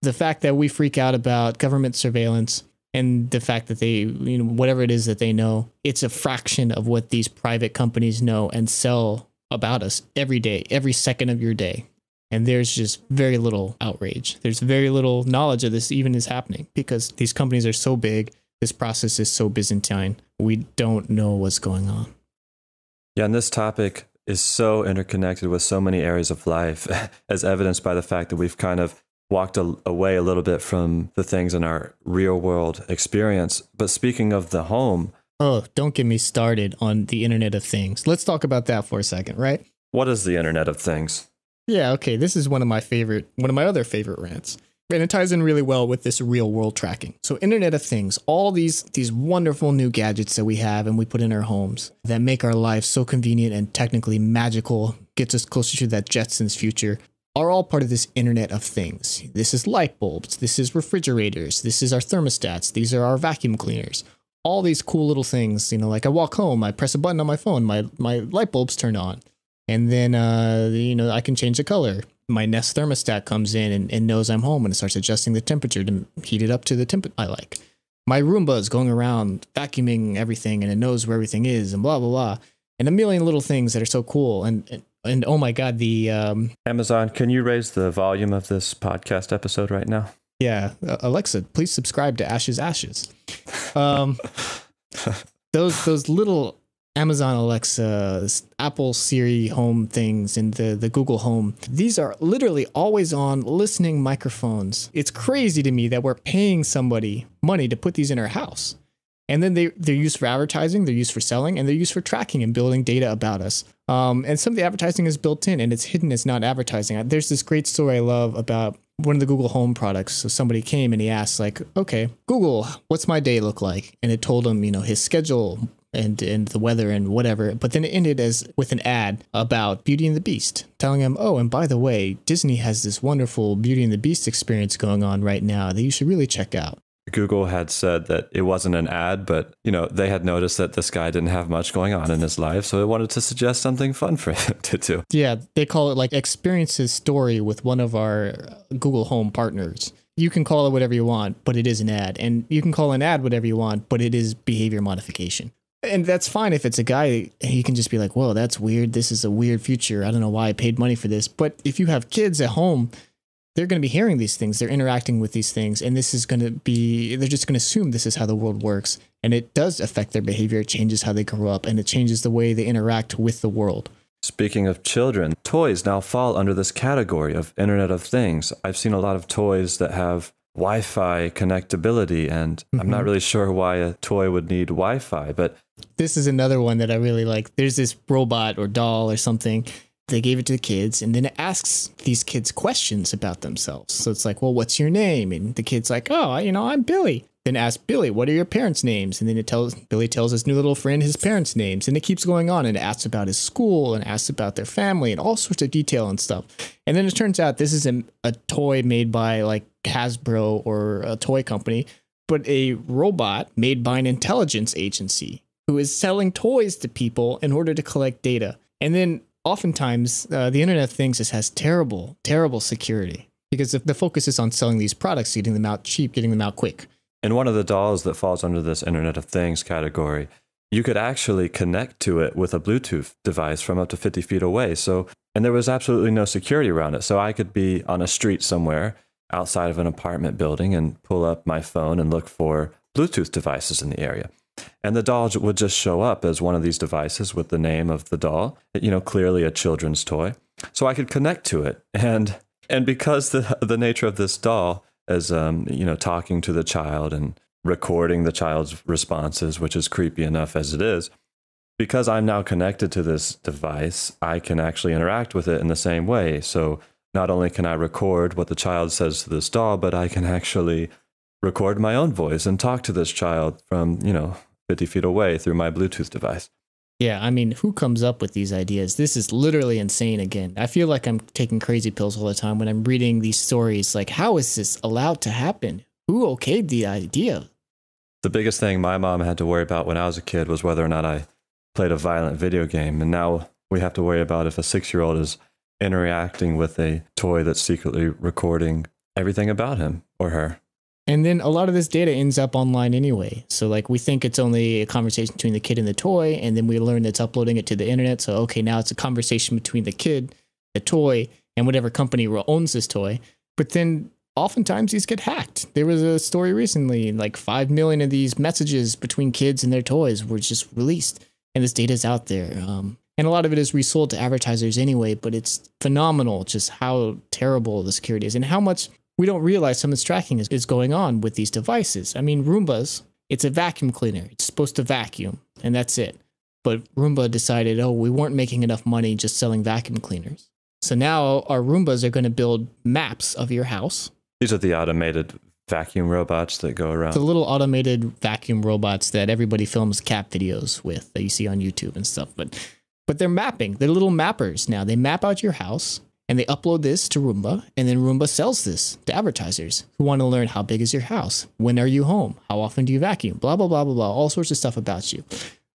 The fact that we freak out about government surveillance and the fact that they you know whatever it is that they know, it's a fraction of what these private companies know and sell about us every day, every second of your day. And there's just very little outrage. There's very little knowledge of this even is happening because these companies are so big. This process is so Byzantine. We don't know what's going on. Yeah, and this topic is so interconnected with so many areas of life, *laughs* as evidenced by the fact that we've kind of walked a, away a little bit from the things in our real world experience. But speaking of the home, Oh, don't get me started on the Internet of Things. Let's talk about that for a second, right? What is the Internet of Things? Yeah, okay. This is one of my favorite, one of my other favorite rants. And it ties in really well with this real world tracking. So Internet of Things, all these these wonderful new gadgets that we have and we put in our homes that make our lives so convenient and technically magical, gets us closer to that Jetsons future, are all part of this Internet of Things. This is light bulbs, this is refrigerators, this is our thermostats, these are our vacuum cleaners all these cool little things. You know, like I walk home, I press a button on my phone, my my light bulbs turn on, and then uh, you know I can change the color. My Nest thermostat comes in and, and knows I'm home and it starts adjusting the temperature to heat it up to the temp I like. My Roomba is going around vacuuming everything and it knows where everything is and blah blah blah, and a million little things that are so cool. And and, and oh my god, the um, Amazon, can you raise the volume of this podcast episode right now? Yeah, uh, Alexa, please subscribe to Ashes Ashes. Um, *laughs* those those little Amazon Alexa, Apple Siri Home things, and the the Google Home. These are literally always on listening microphones. It's crazy to me that we're paying somebody money to put these in our house. And then they, they're used for advertising, they're used for selling, and they're used for tracking and building data about us. Um, and some of the advertising is built in and it's hidden it's not advertising. There's this great story I love about one of the Google Home products. So somebody came and he asked, like, okay, Google, what's my day look like? And it told him, you know, his schedule and and the weather and whatever. But then it ended as with an ad about Beauty and the Beast, telling him, "Oh, and by the way, Disney has this wonderful Beauty and the Beast experience going on right now that you should really check out." Google had said that it wasn't an ad, but you know they had noticed that this guy didn't have much going on in his life, so they wanted to suggest something fun for *laughs* him to do. Yeah, they call it like experiences story with one of our uh, Google Home partners. You can call it whatever you want, but it is an ad, and you can call an ad whatever you want, but it is behavior modification. And that's fine if it's a guy, he can just be like, "Whoa, that's weird. This is a weird future. I don't know why I paid money for this." But if you have kids at home they're going to be hearing these things, they're interacting with these things, and this is going to be, they're just going to assume this is how the world works. And it does affect their behavior, it changes how they grow up, and it changes the way they interact with the world. Speaking of children, toys now fall under this category of Internet of Things. I've seen a lot of toys that have Wi Fi connectability, and mm-hmm. I'm not mm-hmm. really sure why a toy would need Wi Fi, but. This is another one that I really like. There's this robot or doll or something they gave it to the kids and then it asks these kids questions about themselves. So it's like well what's your name? And the kid's like oh you know i'm billy. Then ask billy what are your parents names? And then it tells billy tells his new little friend his parents names and it keeps going on and asks about his school and asks about their family and all sorts of detail and stuff. And then it turns out this is a, a toy made by like hasbro or a toy company but a robot made by an intelligence agency who is selling toys to people in order to collect data. And then oftentimes uh, the Internet of Things has terrible, terrible security because if the focus is on selling these products, getting them out cheap, getting them out quick. And one of the dolls that falls under this Internet of Things category, you could actually connect to it with a Bluetooth device from up to 50 feet away. So, and there was absolutely no security around it. So I could be on a street somewhere outside of an apartment building and pull up my phone and look for Bluetooth devices in the area. And the doll would just show up as one of these devices with the name of the doll, you know, clearly a children's toy. So I could connect to it. And and because the the nature of this doll is um, you know, talking to the child and recording the child's responses, which is creepy enough as it is, because I'm now connected to this device, I can actually interact with it in the same way. So not only can I record what the child says to this doll, but I can actually record my own voice and talk to this child from, you know, 50 feet away through my Bluetooth device. Yeah, I mean, who comes up with these ideas? This is literally insane again. I feel like I'm taking crazy pills all the time when I'm reading these stories. Like, how is this allowed to happen? Who okayed the idea? The biggest thing my mom had to worry about when I was a kid was whether or not I played a violent video game. And now we have to worry about if a six year old is interacting with a toy that's secretly recording everything about him or her. And then a lot of this data ends up online anyway. So like we think it's only a conversation between the kid and the toy, and then we learn it's uploading it to the internet. So okay, now it's a conversation between the kid, the toy, and whatever company owns this toy. But then oftentimes these get hacked. There was a story recently, like five million of these messages between kids and their toys were just released, and this data is out there. Um, and a lot of it is resold to advertisers anyway. But it's phenomenal just how terrible the security is and how much we don't realize some of this tracking is, is going on with these devices. I mean, Roombas, it's a vacuum cleaner. It's supposed to vacuum, and that's it. But Roomba decided, oh, we weren't making enough money just selling vacuum cleaners. So now our Roombas are going to build maps of your house. These are the automated vacuum robots that go around. The little automated vacuum robots that everybody films cat videos with that you see on YouTube and stuff. But but they're mapping. They're little mappers now. They map out your house and they upload this to Roomba, and then Roomba sells this to advertisers who want to learn how big is your house, when are you home, how often do you vacuum, blah blah blah blah blah, all sorts of stuff about you.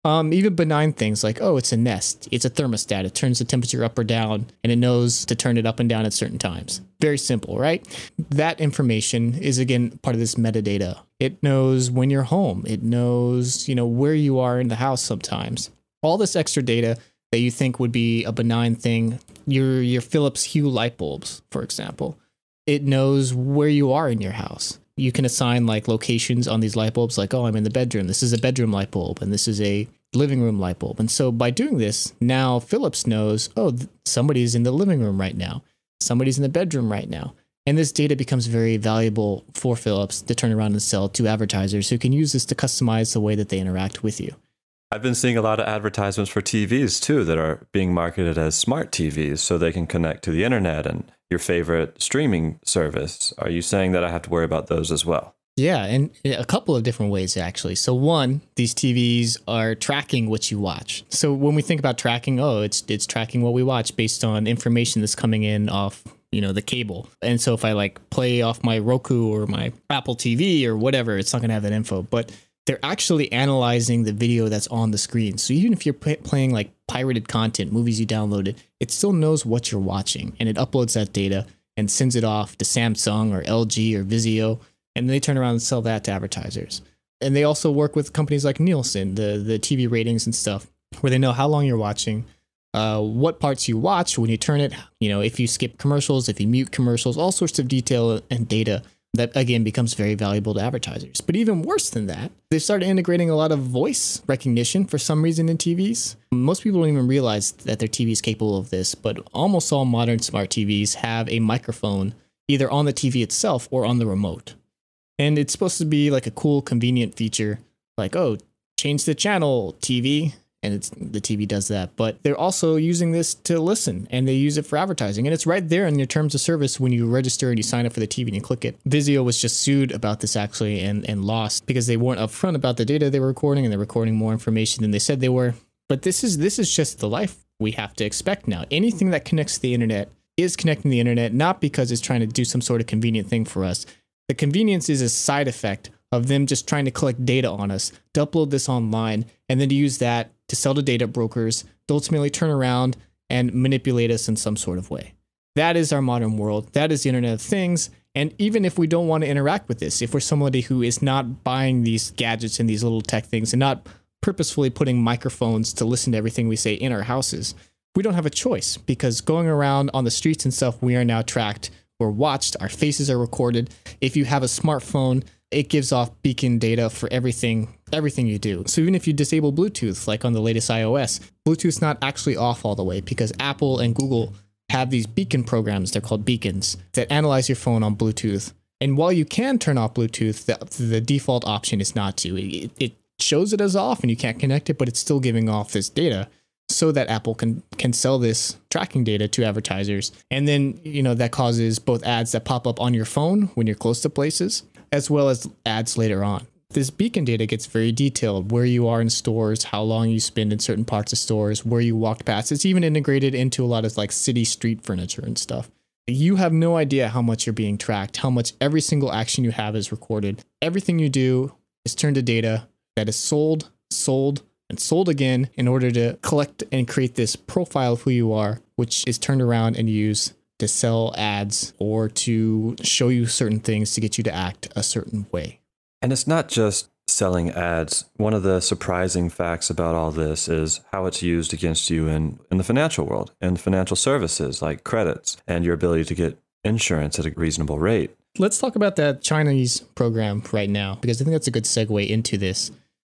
Um, even benign things like, oh, it's a Nest, it's a thermostat, it turns the temperature up or down, and it knows to turn it up and down at certain times. Very simple, right? That information is again part of this metadata. It knows when you're home, it knows, you know, where you are in the house sometimes. All this extra data that you think would be a benign thing, your your Philips Hue light bulbs, for example, it knows where you are in your house. You can assign like locations on these light bulbs, like, oh, I'm in the bedroom. This is a bedroom light bulb, and this is a living room light bulb. And so by doing this, now Philips knows, oh, somebody's in the living room right now. Somebody's in the bedroom right now. And this data becomes very valuable for Philips to turn around and sell to advertisers who can use this to customize the way that they interact with you. I've been seeing a lot of advertisements for TVs too that are being marketed as smart TVs so they can connect to the internet and your favorite streaming service. Are you saying that I have to worry about those as well? Yeah, and a couple of different ways actually. So one, these TVs are tracking what you watch. So when we think about tracking, oh, it's it's tracking what we watch based on information that's coming in off, you know, the cable. And so if I like play off my Roku or my Apple TV or whatever, it's not going to have that info, but they're actually analyzing the video that's on the screen. So even if you're playing like pirated content, movies you downloaded, it still knows what you're watching and it uploads that data and sends it off to Samsung or LG or Vizio and they turn around and sell that to advertisers. And they also work with companies like Nielsen, the the TV ratings and stuff, where they know how long you're watching, uh, what parts you watch when you turn it, you know, if you skip commercials, if you mute commercials, all sorts of detail and data that again becomes very valuable to advertisers. But even worse than that, they started integrating a lot of voice recognition for some reason in TVs. Most people don't even realize that their TV is capable of this, but almost all modern smart TVs have a microphone either on the TV itself or on the remote. And it's supposed to be like a cool, convenient feature, like, oh, change the channel, TV. And it's the TV does that. But they're also using this to listen and they use it for advertising. And it's right there in your terms of service when you register and you sign up for the TV and you click it. Vizio was just sued about this actually and, and lost because they weren't upfront about the data they were recording and they're recording more information than they said they were. But this is this is just the life we have to expect now. Anything that connects to the internet is connecting the internet, not because it's trying to do some sort of convenient thing for us, the convenience is a side effect of them just trying to collect data on us, to upload this online, and then to use that to sell to data brokers, to ultimately turn around and manipulate us in some sort of way. That is our modern world. That is the Internet of Things. And even if we don't want to interact with this, if we're somebody who is not buying these gadgets and these little tech things and not purposefully putting microphones to listen to everything we say in our houses, we don't have a choice because going around on the streets and stuff, we are now tracked we're watched, our faces are recorded. If you have a smartphone, it gives off beacon data for everything everything you do. So even if you disable Bluetooth like on the latest iOS, Bluetooth's not actually off all the way because Apple and Google have these beacon programs, they're called beacons, that analyze your phone on Bluetooth. And while you can turn off Bluetooth, the, the default option is not to. It, it shows it as off and you can't connect it, but it's still giving off this data so that Apple can can sell this tracking data to advertisers. And then, you know, that causes both ads that pop up on your phone when you're close to places, as well as ads later on. This beacon data gets very detailed where you are in stores, how long you spend in certain parts of stores, where you walked past. It's even integrated into a lot of like city street furniture and stuff. You have no idea how much you're being tracked, how much every single action you have is recorded. Everything you do is turned to data that is sold, sold, and sold again in order to collect and create this profile of who you are, which is turned around and used to sell ads or to show you certain things to get you to act a certain way. And it's not just selling ads. One of the surprising facts about all this is how it's used against you in, in the financial world and financial services like credits and your ability to get insurance at a reasonable rate. Let's talk about that Chinese program right now because I think that's a good segue into this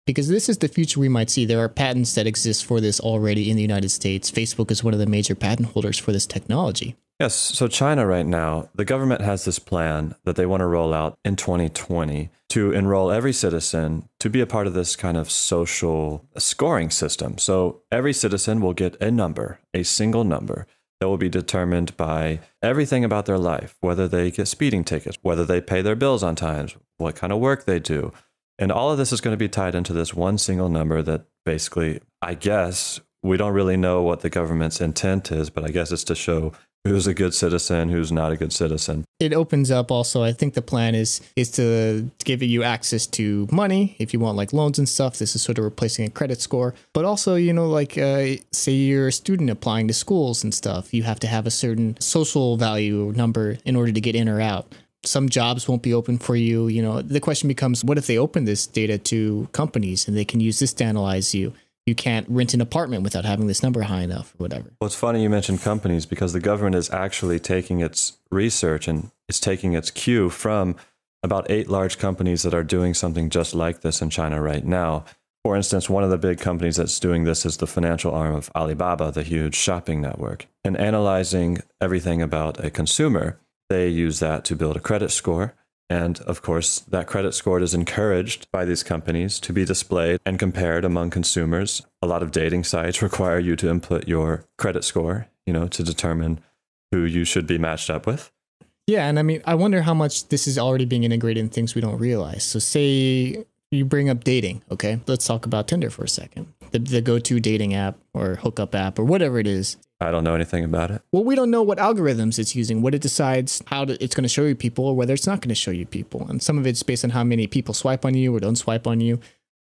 because this is the future we might see. There are patents that exist for this already in the United States. Facebook is one of the major patent holders for this technology. Yes. So, China right now, the government has this plan that they want to roll out in 2020 to enroll every citizen to be a part of this kind of social scoring system. So, every citizen will get a number, a single number that will be determined by everything about their life whether they get speeding tickets, whether they pay their bills on time, what kind of work they do, and all of this is going to be tied into this one single number that basically, I guess, we don't really know what the government's intent is, but I guess it's to show who's a good citizen, who's not a good citizen. It opens up also, I think the plan is is to give you access to money if you want like loans and stuff. This is sort of replacing a credit score. But also, you know, like uh, say you're a student applying to schools and stuff, you have to have a certain social value number in order to get in or out some jobs won't be open for you. You know, the question becomes what if they open this data to companies and they can use this to analyze you? You can't rent an apartment without having this number high enough or whatever. Well, it's funny you mentioned companies because the government is actually taking its research and it's taking its cue from about eight large companies that are doing something just like this in China right now. For instance, one of the big companies that's doing this is the financial arm of Alibaba, the huge shopping network, and analyzing everything about a consumer They use that to build a credit score. And of course, that credit score is encouraged by these companies to be displayed and compared among consumers. A lot of dating sites *laughs* require you to input your credit score, you know, to determine who you should be matched up with. Yeah, and I mean, I wonder how much this is already being integrated in things we don't realize. So, say you bring up dating, okay? Let's talk about Tinder for a second. The, the go to dating app or hookup app or whatever it is. I don't know anything about it. Well, we don't know what algorithms it's using, what it decides how to, it's going to show you people or whether it's not going to show you people. And some of it's based on how many people swipe on you or don't swipe on you.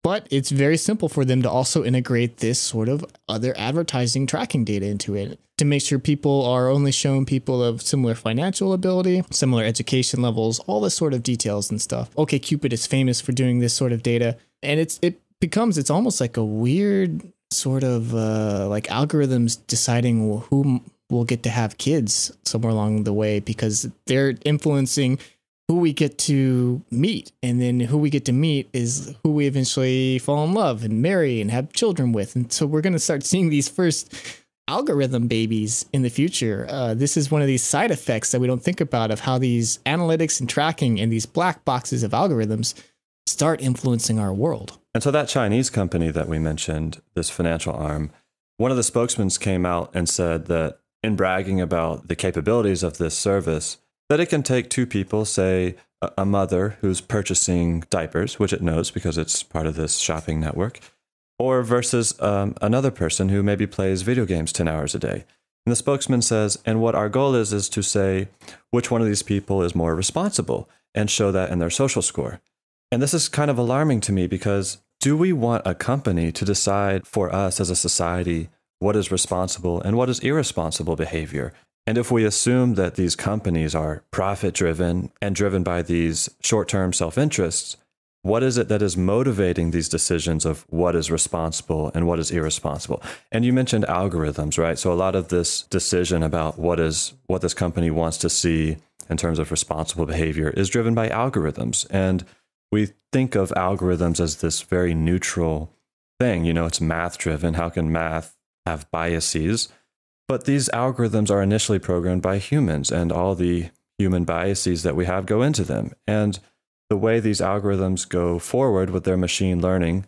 But it's very simple for them to also integrate this sort of other advertising tracking data into it to make sure people are only shown people of similar financial ability, similar education levels, all this sort of details and stuff. OkCupid is famous for doing this sort of data, and it's it becomes it's almost like a weird sort of uh, like algorithms deciding who will get to have kids somewhere along the way because they're influencing who we get to meet. And then who we get to meet is who we eventually fall in love and marry and have children with. And so we're going to start seeing these first algorithm babies in the future. Uh, this is one of these side effects that we don't think about of how these analytics and tracking and these black boxes of algorithms start influencing our world. And so that Chinese company that we mentioned, this financial arm, one of the spokesmen came out and said that in bragging about the capabilities of this service, that it can take two people, say a mother who's purchasing diapers, which it knows because it's part of this shopping network, or versus um, another person who maybe plays video games 10 hours a day. And the spokesman says, and what our goal is, is to say which one of these people is more responsible and show that in their social score. And this is kind of alarming to me because do we want a company to decide for us as a society what is responsible and what is irresponsible behavior? And if we assume that these companies are profit driven and driven by these short term self interests, what is it that is motivating these decisions of what is responsible and what is irresponsible? And you mentioned algorithms, right? So a lot of this decision about what is what this company wants to see in terms of responsible behavior is driven by algorithms. And we think of algorithms as this very neutral thing. You know, it's math driven. How can math have biases? But these algorithms are initially programmed by humans, and all the human biases that we have go into them. And the way these algorithms go forward with their machine learning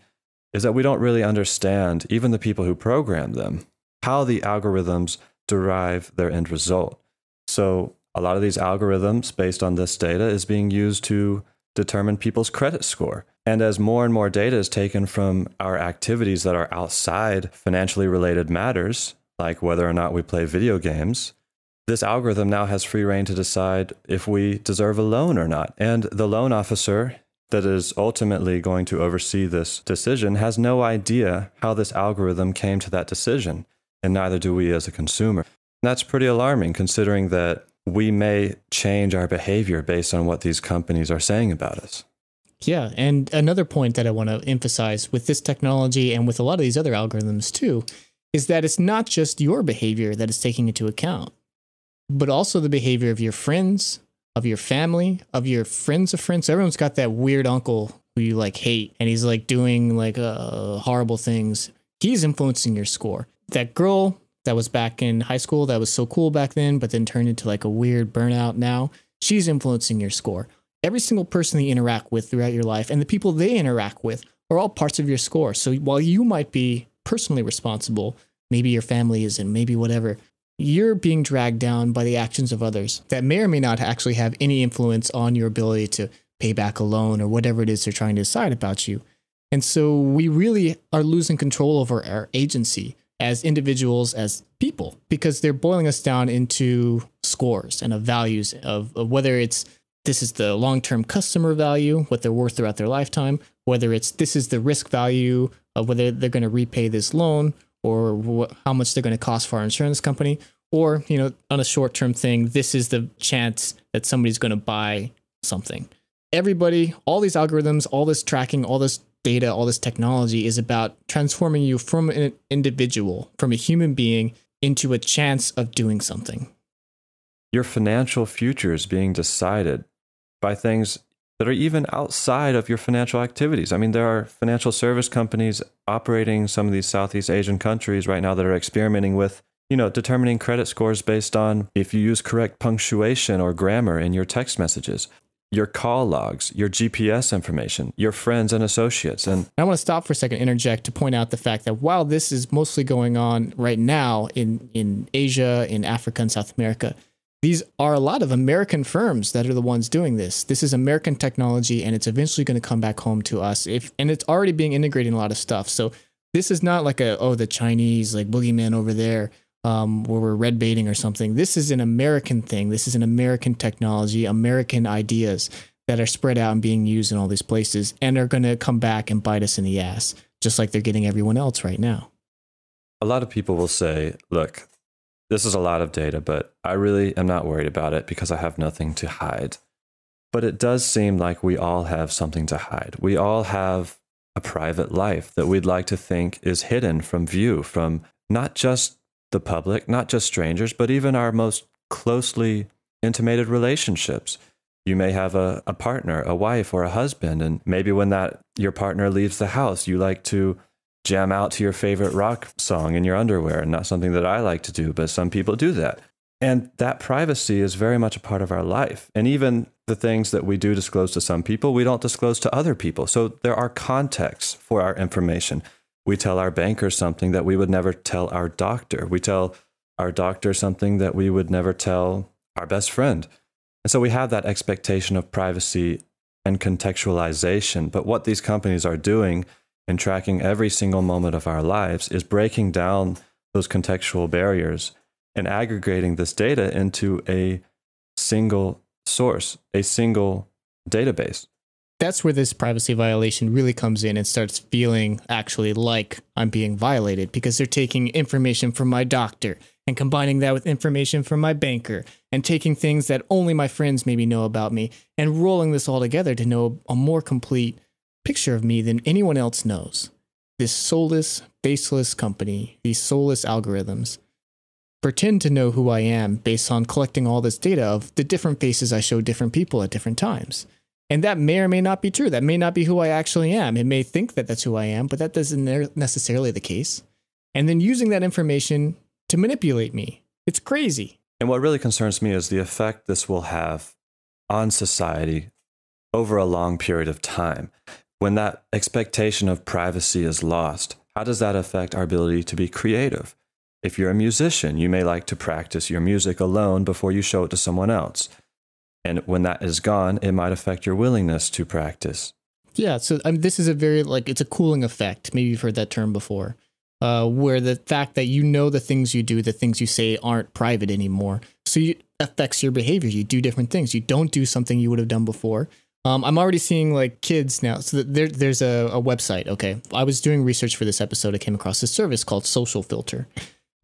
is that we don't really understand, even the people who program them, how the algorithms derive their end result. So, a lot of these algorithms based on this data is being used to determine people's credit score. And as more and more data is taken from our activities that are outside financially related matters, like whether or not we play video games, this algorithm now has free rein to decide if we deserve a loan or not. And the loan officer that is ultimately going to oversee this decision has no idea how this algorithm came to that decision, and neither do we as a consumer. And that's pretty alarming considering that we may change our behavior based on what these companies are saying about us. Yeah, and another point that I want to emphasize with this technology and with a lot of these other algorithms too is that it's not just your behavior that is taking into account, but also the behavior of your friends, of your family, of your friends of friends. Everyone's got that weird uncle who you like hate, and he's like doing like uh, horrible things. He's influencing your score. That girl that was back in high school that was so cool back then, but then turned into like a weird burnout now, she's influencing your score. Every single person that you interact with throughout your life and the people they interact with are all parts of your score. So while you might be personally responsible, maybe your family isn't, maybe whatever, you're being dragged down by the actions of others that may or may not actually have any influence on your ability to pay back a loan or whatever it is they're trying to decide about you. And so we really are losing control over our agency as individuals, as people, because they're boiling us down into scores and of values of, of whether it's this is the long term customer value, what they're worth throughout their lifetime, whether it's this is the risk value of whether they're going to repay this loan or how much they're going to cost for our insurance company, or, you know, on a short term thing, this is the chance that somebody's going to buy something. Everybody, all these algorithms, all this tracking, all this data, all this technology is about transforming you from an individual, from a human being, into a chance of doing something. Your financial future is being decided by things that are even outside of your financial activities. I mean, there are financial service companies operating some of these Southeast Asian countries right now that are experimenting with you know, determining credit scores based on if you use correct punctuation or grammar in your text messages, your call logs, your GPS information, your friends and associates. And I want to stop for a second, interject to point out the fact that while this is mostly going on right now in, in Asia, in Africa, and South America, these are a lot of American firms that are the ones doing this. This is American technology, and it's eventually going to come back home to us. If and it's already being integrated in a lot of stuff. So this is not like a oh the Chinese like boogeyman over there um, where we're red baiting or something. This is an American thing. This is an American technology, American ideas that are spread out and being used in all these places and are going to come back and bite us in the ass, just like they're getting everyone else right now. A lot of people will say, look, this is a lot of data, but I really am not worried about it because I have nothing to hide. But it does seem like we all have something to hide. We all have a private life that we'd like to think is hidden from view from not just the public, not just strangers, but even our most closely intimated relationships. You may have a, a partner, a wife, or a husband, and maybe when that your partner leaves the house, you like to jam out to your favorite rock song in your underwear. And not something that I like to do, but some people do that. And that privacy is very much a part of our life. And even the things that we do disclose to some people, we don't disclose to other people. So there are contexts for our information. We tell our banker something that we would never tell our doctor. We tell our doctor something that we would never tell our best friend. And so we have that expectation of privacy and contextualization. But what these companies are doing in tracking every single moment of our lives is breaking down those contextual barriers and aggregating this data into a single source, a single database that's where this privacy violation really comes in and starts feeling actually like I'm being violated because they're taking information from my doctor and combining that with information from my banker and taking things that only my friends maybe know about me and rolling this all together to know a more complete picture of me than anyone else knows. This soulless, baseless company, these soulless algorithms, pretend to know who I am based on collecting all this data of the different faces I show different people at different times. And that may or may not be true. That may not be who I actually am. It may think that that's who I am, but that doesn't necessarily the case. And then using that information to manipulate me. It's crazy. And what really concerns me is the effect this will have on society over a long period of time. When that expectation of privacy is lost, how does that affect our ability to be creative? If you're a musician, you may like to practice your music alone before you show it to someone else. And when that is gone, it might affect your willingness to practice. Yeah, so um, this is a very like it's a cooling effect. Maybe you've heard that term before, uh, where the fact that you know the things you do, the things you say aren't private anymore, so it affects your behavior. You do different things. You don't do something you would have done before. Um, I'm already seeing like kids now. So there, there's a, a website. Okay, I was doing research for this episode. I came across this service called Social Filter,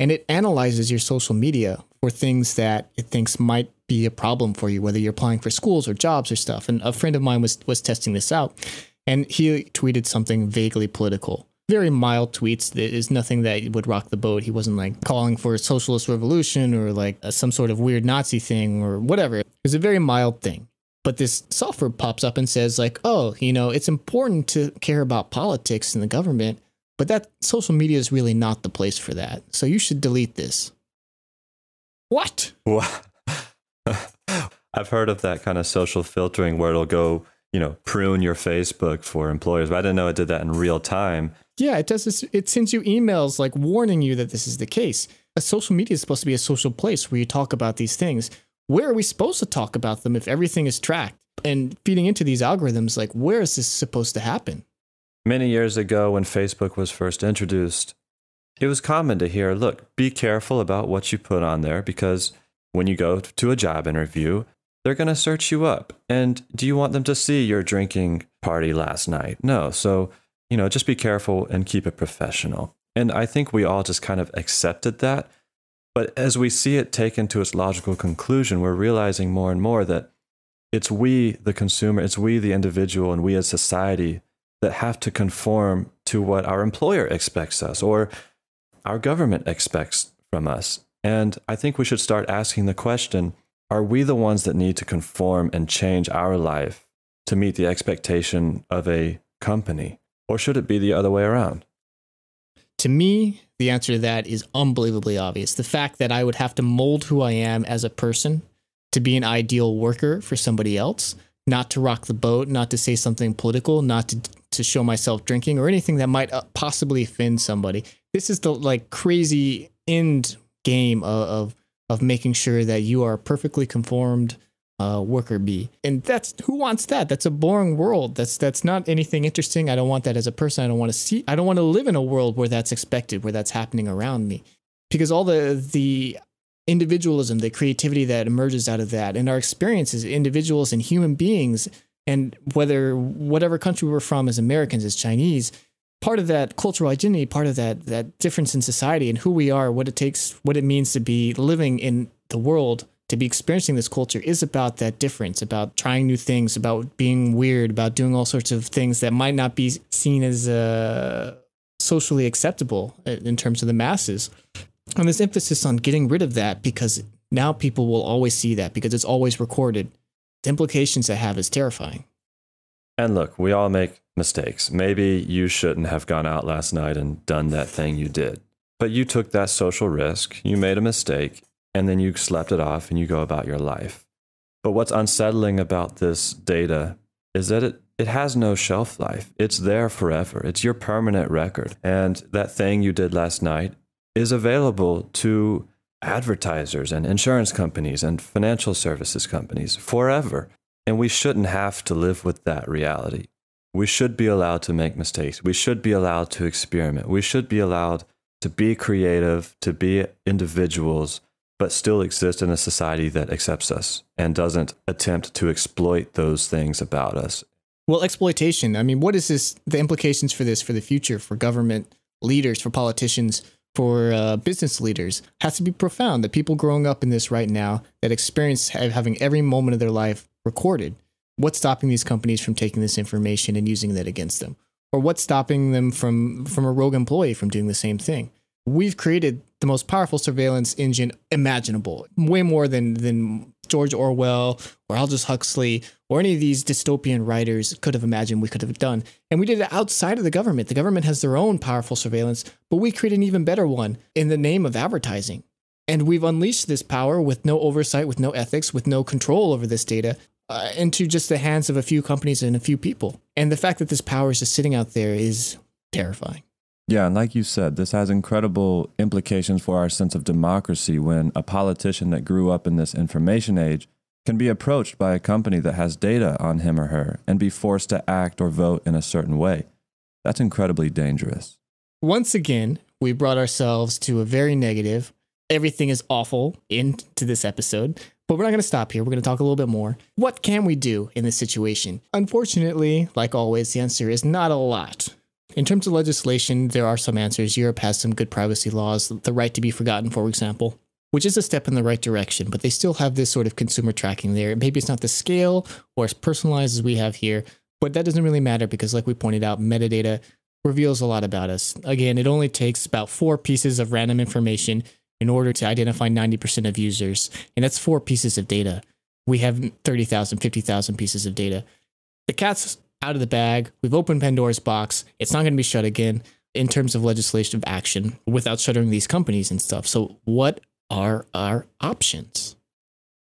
and it analyzes your social media for things that it thinks might be a problem for you, whether you're applying for schools or jobs or stuff. And a friend of mine was was testing this out, and he tweeted something vaguely political. Very mild tweets. There is nothing that would rock the boat. He wasn't like calling for a socialist revolution or like some sort of weird Nazi thing or whatever. It was a very mild thing. But this software pops up and says like, oh, you know, it's important to care about politics and the government, but that social media is really not the place for that. So you should delete this. What? What? *laughs* I've heard of that kind of social filtering where it'll go, you know, prune your Facebook for employers, but I didn't know it did that in real time. Yeah, it does this. It sends you emails like warning you that this is the case. A social media is supposed to be a social place where you talk about these things. Where are we supposed to talk about them if everything is tracked? And feeding into these algorithms, like, where is this supposed to happen? Many years ago, when Facebook was first introduced, it was common to hear, look, be careful about what you put on there because when you go to a job interview, they're going to search you up. And do you want them to see your drinking party last night? No. So, you know, just be careful and keep it professional. And I think we all just kind of accepted that. But as we see it taken to its logical conclusion, we're realizing more and more that it's we, the consumer, it's we, the individual, and we as society that have to conform to what our employer expects us or our government expects from us. And I think we should start asking the question are we the ones that need to conform and change our life to meet the expectation of a company? Or should it be the other way around? To me, the answer to that is unbelievably obvious. The fact that I would have to mold who I am as a person to be an ideal worker for somebody else, not to rock the boat, not to say something political, not to to show myself drinking or anything that might uh, possibly offend somebody. This is the like crazy end game of, of of making sure that you are perfectly conformed uh, worker bee, and that's who wants that. That's a boring world. That's that's not anything interesting. I don't want that as a person. I don't want to see. I don't want to live in a world where that's expected, where that's happening around me, because all the the individualism, the creativity that emerges out of that, and our experiences, individuals and human beings, and whether whatever country we're from as Americans, as Chinese, part of that cultural identity, part of that that difference in society and who we are, what it takes, what it means to be living in the world, to be experiencing this culture is about that difference, about trying new things, about being weird, about doing all sorts of things that might not be seen as uh, socially acceptable in terms of the masses. And this emphasis on getting rid of that because now people will always see that because it's always recorded. The implications that have is terrifying. And look, we all make mistakes. Maybe you shouldn't have gone out last night and done that thing you did. But you took that social risk, you made a mistake, and then you slept it off and you go about your life. But what's unsettling about this data is that it, it has no shelf life. It's there forever. It's your permanent record. And that thing you did last night is available to advertisers and insurance companies and financial services companies forever. And we shouldn't have to live with that reality. We should be allowed to make mistakes. We should be allowed to experiment. We should be allowed to be creative, to be individuals, but still exist in a society that accepts us and doesn't attempt to exploit those things about us. Well, exploitation. I mean, what is this? The implications for this for the future, for government leaders, for politicians, for uh, business leaders has to be profound. The people growing up in this right now that experience having every moment of their life recorded what's stopping these companies from taking this information and using that against them? Or what's stopping them from, from a rogue employee from doing the same thing? We've created the most powerful surveillance engine imaginable, way more than, than George Orwell or Aldous Huxley or any of these dystopian writers could have imagined we could have done. And we did it outside of the government. The government has their own powerful surveillance, but we created an even better one in the name of advertising. And we've unleashed this power with no oversight, with no ethics, with no control over this data uh, into just the hands of a few companies and a few people. And the fact that this power is just sitting out there is terrifying. Yeah, and like you said, this has incredible implications for our sense of democracy when a politician that grew up in this information age can be approached by a company that has data on him or her and be forced to act or vote in a certain way. That's incredibly dangerous. Once again, we brought ourselves to a very negative, everything is awful into this episode. But we're not going to stop here. We're going to talk a little bit more. What can we do in this situation? Unfortunately, like always, the answer is not a lot. In terms of legislation, there are some answers. Europe has some good privacy laws, the right to be forgotten, for example, which is a step in the right direction, but they still have this sort of consumer tracking there. Maybe it's not the scale or as personalized as we have here, but that doesn't really matter because, like we pointed out, metadata reveals a lot about us. Again, it only takes about four pieces of random information in order to identify 90% of users. And that's four pieces of data. We have 30,000, 50,000 pieces of data. The cat's out of the bag. We've opened Pandora's box. It's not going to be shut again in terms of legislative action without shuttering these companies and stuff. So, what are our options?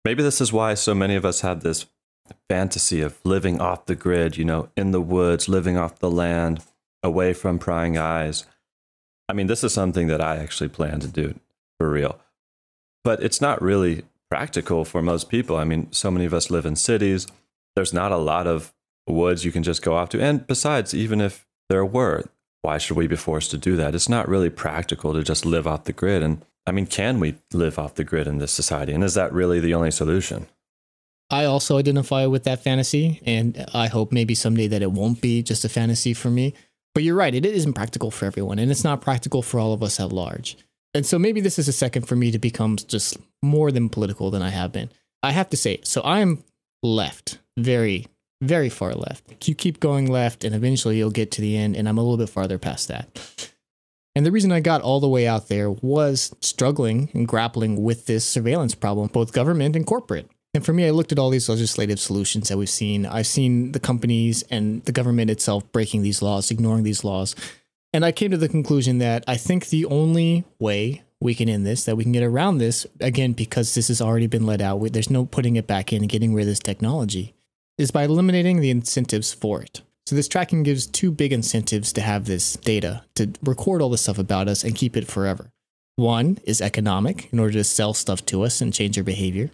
Maybe this is why so many of us have this fantasy of living off the grid, you know, in the woods, living off the land, away from prying eyes. I mean, this is something that I actually plan to do for real. But it's not really practical for most people. I mean, so many of us live in cities. There's not a lot of woods you can just go off to. And besides, even if there were, why should we be forced to do that? It's not really practical to just live off the grid. And I mean, can we live off the grid in this society? And is that really the only solution? I also identify with that fantasy, and I hope maybe someday that it won't be just a fantasy for me. But you're right, it isn't practical for everyone, and it's not practical for all of us at large. And so maybe this is a second for me to become just more than political than I have been. I have to say, so I'm left, very, very far left. You keep going left, and eventually you'll get to the end, and I'm a little bit farther past that. And the reason I got all the way out there was struggling and grappling with this surveillance problem, both government and corporate. And for me, I looked at all these legislative solutions that we've seen. I've seen the companies and the government itself breaking these laws, ignoring these laws. And I came to the conclusion that I think the only way we can end this, that we can get around this, again, because this has already been let out, there's no putting it back in and getting rid of this technology, is by eliminating the incentives for it. So this tracking gives two big incentives to have this data, to record all this stuff about us and keep it forever. One is economic, in order to sell stuff to us and change our behavior.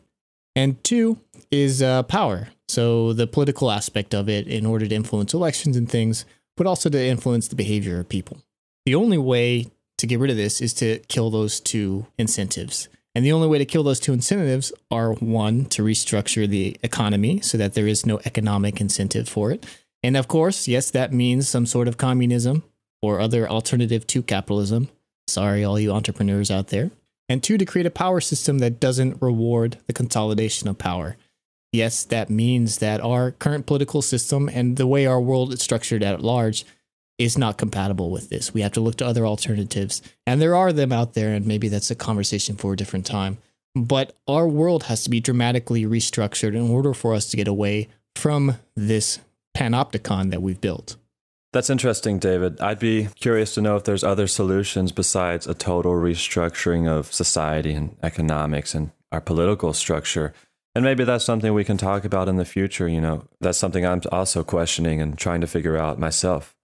And two is uh, power. So the political aspect of it, in order to influence elections and things, but also to influence the behavior of people. The only way to get rid of this is to kill those two incentives. And the only way to kill those two incentives are one, to restructure the economy so that there is no economic incentive for it. And of course, yes, that means some sort of communism or other alternative to capitalism. Sorry, all you entrepreneurs out there. And two, to create a power system that doesn't reward the consolidation of power. Yes, that means that our current political system and the way our world is structured at large is not compatible with this. We have to look to other alternatives. And there are them out there, and maybe that's a conversation for a different time. But our world has to be dramatically restructured in order for us to get away from this panopticon that we've built. That's interesting, David. I'd be curious to know if there's other solutions besides a total restructuring of society and economics and our political structure. And maybe that's something we can talk about in the future. You know, that's something I'm also questioning and trying to figure out myself.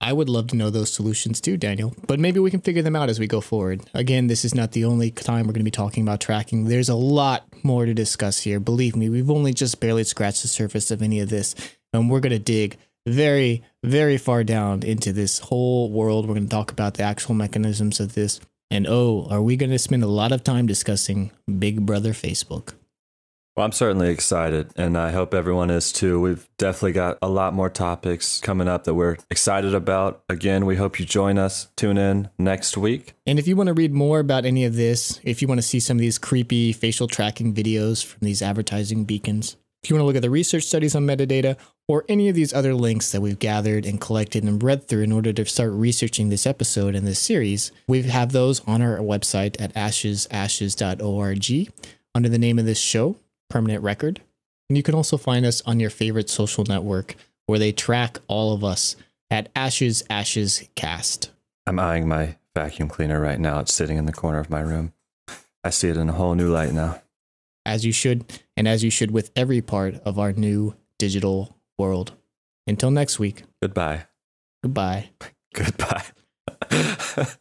I would love to know those solutions too, Daniel, but maybe we can figure them out as we go forward. Again, this is not the only time we're going to be talking about tracking. There's a lot more to discuss here. Believe me, we've only just barely scratched the surface of any of this, and we're going to dig very, very far down into this whole world. We're going to talk about the actual mechanisms of this. And oh, are we going to spend a lot of time discussing Big Brother Facebook? Well, I'm certainly excited, and I hope everyone is too. We've definitely got a lot more topics coming up that we're excited about. Again, we hope you join us. Tune in next week. And if you want to read more about any of this, if you want to see some of these creepy facial tracking videos from these advertising beacons, if you want to look at the research studies on metadata, or any of these other links that we've gathered and collected and read through in order to start researching this episode and this series, we have those on our website at ashesashes.org under the name of this show permanent record. And you can also find us on your favorite social network where they track all of us at Ashes Ashes Cast. I'm eyeing my vacuum cleaner right now. It's sitting in the corner of my room. I see it in a whole new light now. As you should, and as you should with every part of our new digital world. Until next week. Goodbye. Goodbye. *laughs* Goodbye. *laughs*